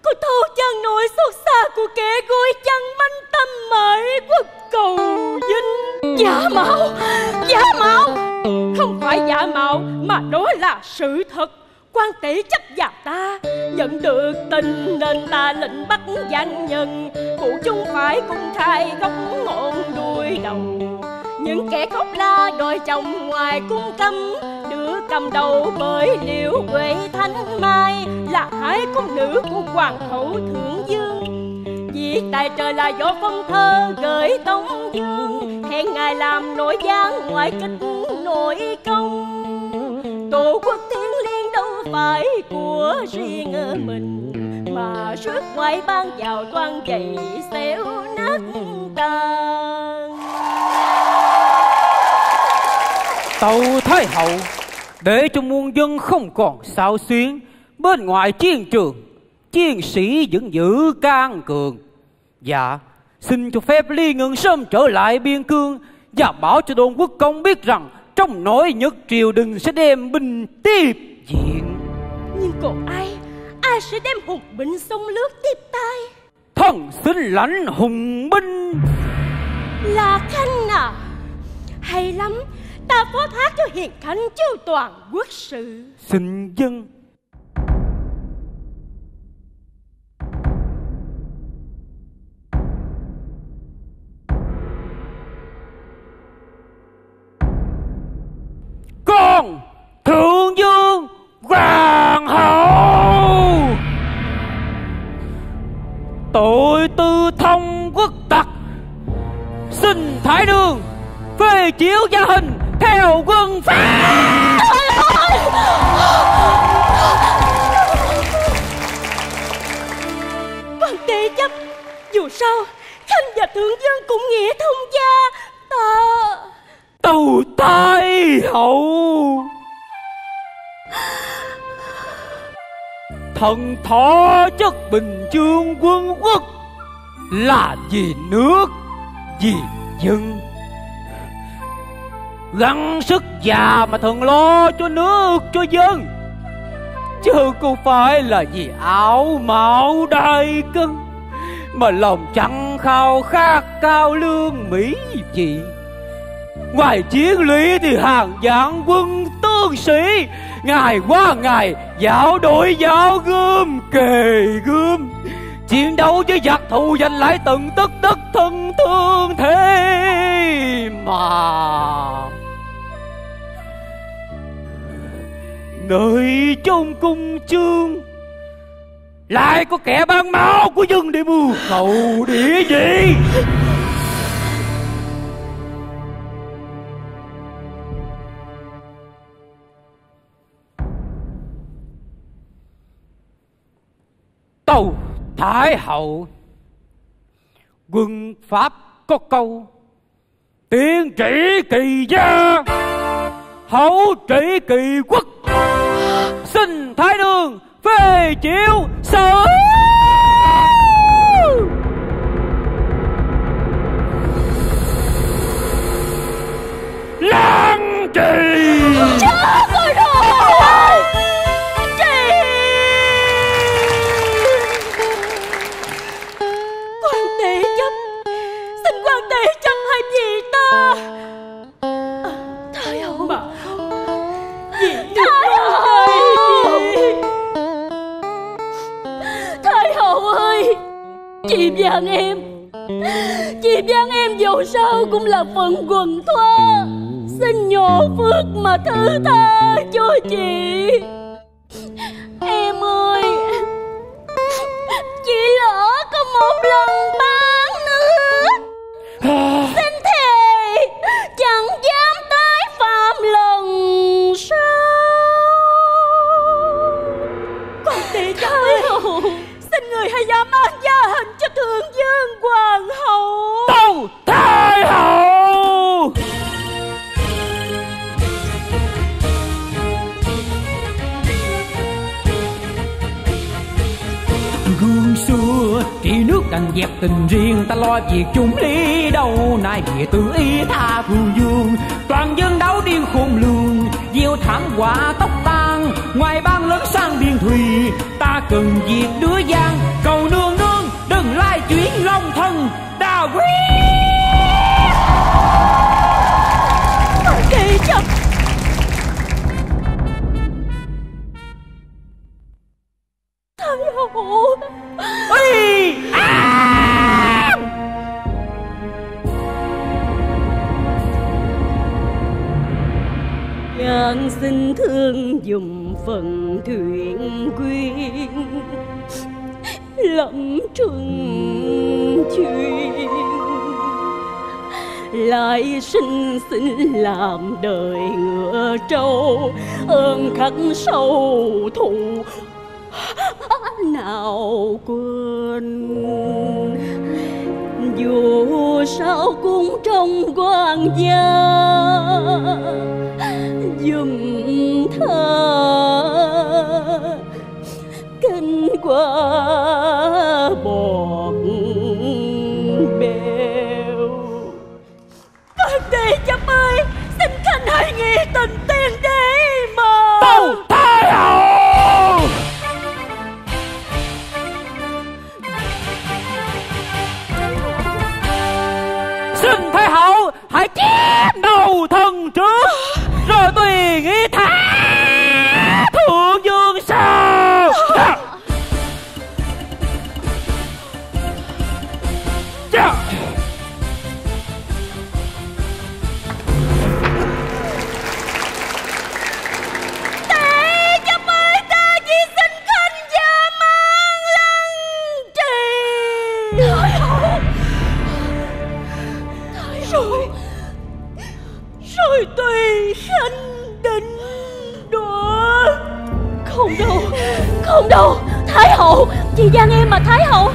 Cô thâu chân nỗi xót xa của kẻ gối chân manh tâm mời quốc cầu vinh. Giả mạo, giả mạo. Không phải giả mạo mà đó là sự thật. Quan tỷ chấp già ta nhận được tin nên ta lệnh bắt gian nhân. Phụ chung phải cung khai gốc ngọn đuôi đầu những kẻ khóc la đòi chồng ngoài cung cấm. Đứa cầm đầu bởi liễu huệ thanh mai là hai cung nữ của hoàng hậu thượng dương. Việc tài trời là do phong thơ gửi tống dương, Hẹn ngài làm nội gián ngoại kịch nội công. Tổ quốc tiến liên đâu phải của riêng mình. Mà rước ngoại ban vào toan dậy xéo nát tàn. Tàu Thái Hậu Để cho muôn dân không còn sao xuyến Bên ngoài chiến trường Chiến sĩ vẫn giữ can cường. Dạ Xin cho phép Ly Ngân sớm trở lại biên cương Và bảo cho đồn quốc công biết rằng Trong nỗi nhất triều đình sẽ đem binh tiếp diện. Nhưng còn ai Sẽ đem hùng binh sông lướt tiếp tay. Thần xin lãnh hùng binh. Là Khanh à Hay lắm Ta phó thác cho Hiền Khanh chu toàn quốc sự. Xin dân Phê chiếu gia hình Theo quân pháp. Quan tế chấp Dù sao Khanh và Thượng Dương cũng nghĩa thông gia. Ta Tàu Thái Hậu. Thần thọ chất bình chương quân quốc Là vì nước Vì dân Gắng sức già mà thường lo cho nước, cho dân. Chứ không phải là vì áo mạo đại cân Mà lòng chẳng khao khát cao lương Mỹ gì Ngoài chiến lý thì hàng vạn quân tương sĩ, Ngày qua ngày dạo đổi dạo gươm kề gươm. Chiến đấu với giặc thù giành lại từng tất đất, thân thương thế mà. Nơi trong cung chương. Lại có kẻ ban máu của dân để mưu cầu địa vị. Tâu Thái Hậu. Quân Pháp có câu. Tiên trị kỳ gia, Hậu trị kỳ quốc. Xin Thái đường phê chiếu xử Chị và em. Chị và em dù sao cũng là phận quần thoa. Xin nhỏ phước mà thứ tha cho chị. Em ơi Chỉ lỡ có một lần bán nữa. Xin thề Chẳng người hãy dám an gia hình cho thượng dương hoàng hậu? Tâu Thái Hậu! Gương xưa trị nước đành dẹp tình riêng ta lo việc chung lý đâu. Nay địa tự ý tha phương dương toàn dân đáo điên khôn lường diêu thảm quả tóc tan ngoài bang lớn sang biên thùy ta cần diệt đứa giang, cầu nương nương, đừng lai chuyển long thân. Đa quý! Giang xin thương dùm phần thuyền quyên. Lẫm trường chuyên. Lại sinh xin làm đời ngựa trâu ơn khắc sâu thù. À, nào quên dù sao cũng trong quan gia, dùm thơ kinh qua bọt bèo. Con đi chấm ơi! Đầu thân trước Rồi tùy nghĩ Chị Giang em mà Thái hậu.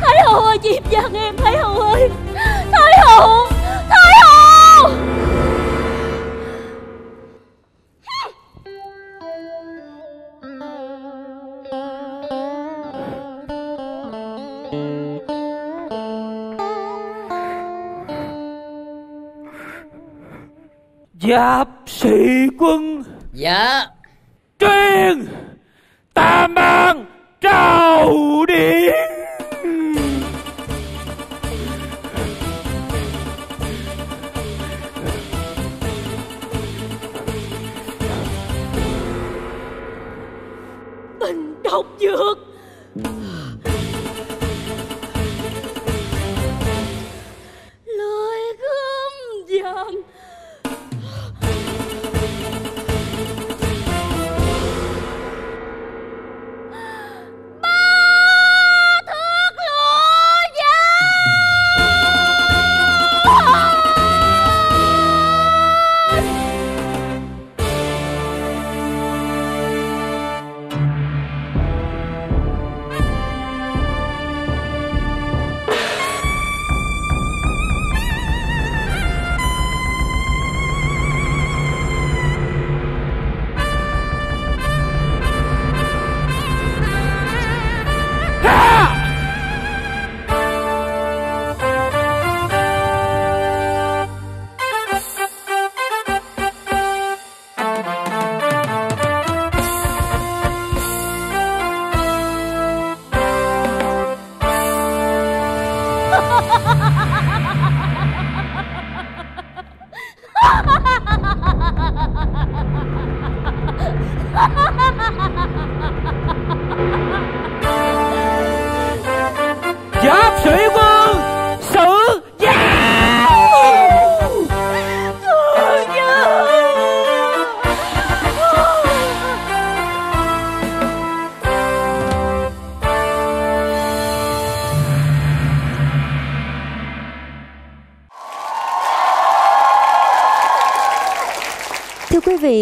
Thái hậu ơi chị Giang em Thái hậu ơi. Thái hậu Thái hậu. Giáp sĩ quân. Dạ. Truyền Tam ban trào điện Tình độc dược.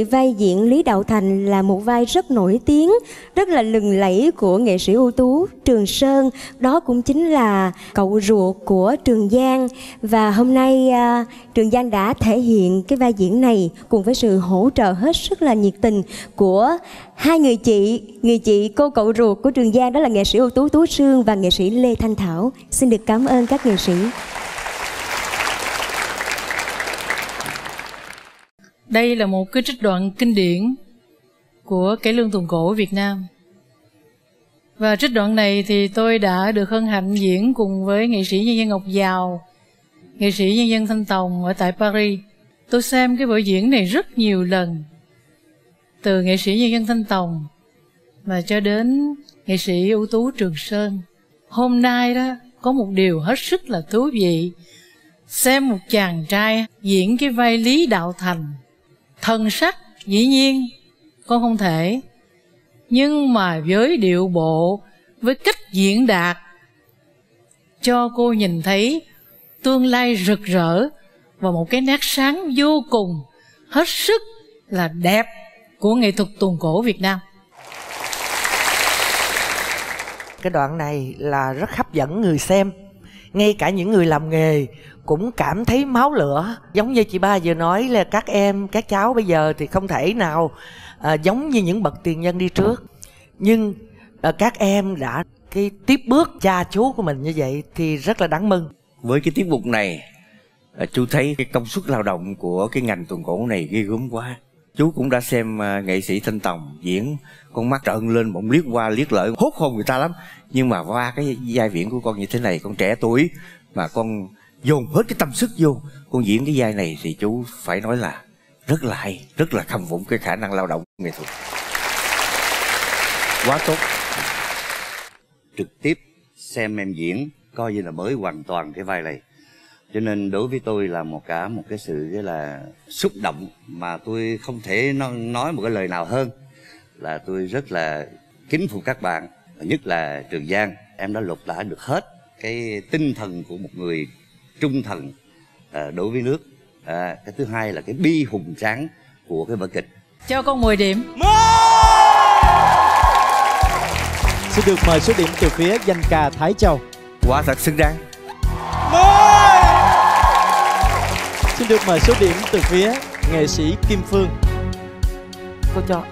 Vai diễn Lý Đạo Thành là một vai rất nổi tiếng, rất là lừng lẫy của nghệ sĩ ưu tú Trường Sơn. Đó cũng chính là cậu ruột của Trường Giang. Và hôm nay à, Trường Giang đã thể hiện cái vai diễn này cùng với sự hỗ trợ hết sức là nhiệt tình của hai người chị, người chị cô cậu ruột của Trường Giang đó là nghệ sĩ ưu tú Tú Sương và nghệ sĩ Lê Thanh Thảo. Xin được cảm ơn các nghệ sĩ. Đây là một cái trích đoạn kinh điển của cái lương tuồng cổ Việt Nam. Và trích đoạn này thì tôi đã được hân hạnh diễn cùng với nghệ sĩ nhân dân Ngọc Giàu, nghệ sĩ nhân dân Thanh Tòng ở tại Paris. Tôi xem cái buổi diễn này rất nhiều lần. Từ nghệ sĩ nhân dân Thanh Tòng mà cho đến nghệ sĩ ưu tú Trường Sơn. Hôm nay đó có một điều hết sức là thú vị. Xem một chàng trai diễn cái vai Lý Đạo Thành thần sắc, dĩ nhiên, con không thể nhưng mà với điệu bộ với cách diễn đạt, cho cô nhìn thấy tương lai rực rỡ và một cái nét sáng vô cùng, hết sức là đẹp của nghệ thuật tuồng cổ Việt Nam. cái đoạn này là rất hấp dẫn người xem, ngay cả những người làm nghề cũng cảm thấy máu lửa. Giống như chị ba vừa nói là các em các cháu bây giờ thì không thể nào à, giống như những bậc tiền nhân đi trước. Nhưng à, các em đã cái tiếp bước cha chú của mình như vậy thì rất là đáng mừng. Với cái tiết mục này à, chú thấy cái công suất lao động của cái ngành tuồng cổ này ghê gớm quá. Chú cũng đã xem à, nghệ sĩ thanh tòng diễn con mắt trợn lên bỗng liếc qua liếc lợi hốt hồn người ta lắm. Nhưng mà qua cái giai viễn của con như thế này con trẻ tuổi mà con dồn hết cái tâm sức vô. Con diễn cái vai này thì chú phải nói là rất là hay rất là khâm vụng cái khả năng lao động nghệ thuật. Quá tốt. Trực tiếp xem em diễn coi như là mới hoàn toàn cái vai này. Cho nên đối với tôi là một cả một cái sự cái là xúc động mà tôi không thể nói một cái lời nào hơn. Là tôi rất là kính phục các bạn nhất là trường giang. Em đã lột tả được hết cái tinh thần của một người trung thần à, đối với nước. À, cái thứ hai là cái bi hùng tráng của cái vở kịch. Cho con 10 điểm. Xin được mời số điểm từ phía danh ca Thái Châu. Quá thật xứng đáng. Xin được mời số điểm từ phía nghệ sĩ Kim Phương. Cô cho.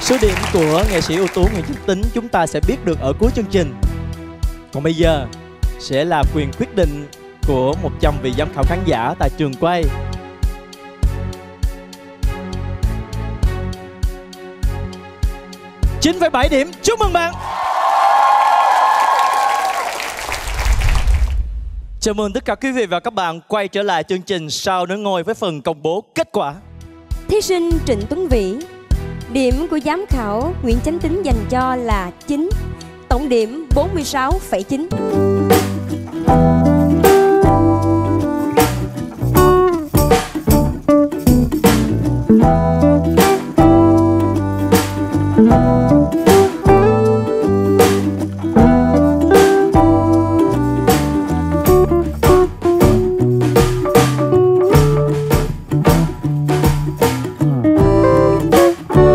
Số điểm của nghệ sĩ ưu tú Nguyễn Chính Tính chúng ta sẽ biết được ở cuối chương trình còn bây giờ sẽ là quyền quyết định của một trăm vị giám khảo khán giả tại trường quay 9,7 điểm. Chúc mừng bạn. Chào mừng tất cả quý vị và các bạn quay trở lại chương trình sau nữa ngồi với phần công bố kết quả. Thí sinh Trịnh Tuấn Vĩ Điểm của giám khảo Nguyễn Chánh Tính dành cho là 9 tổng điểm 46,9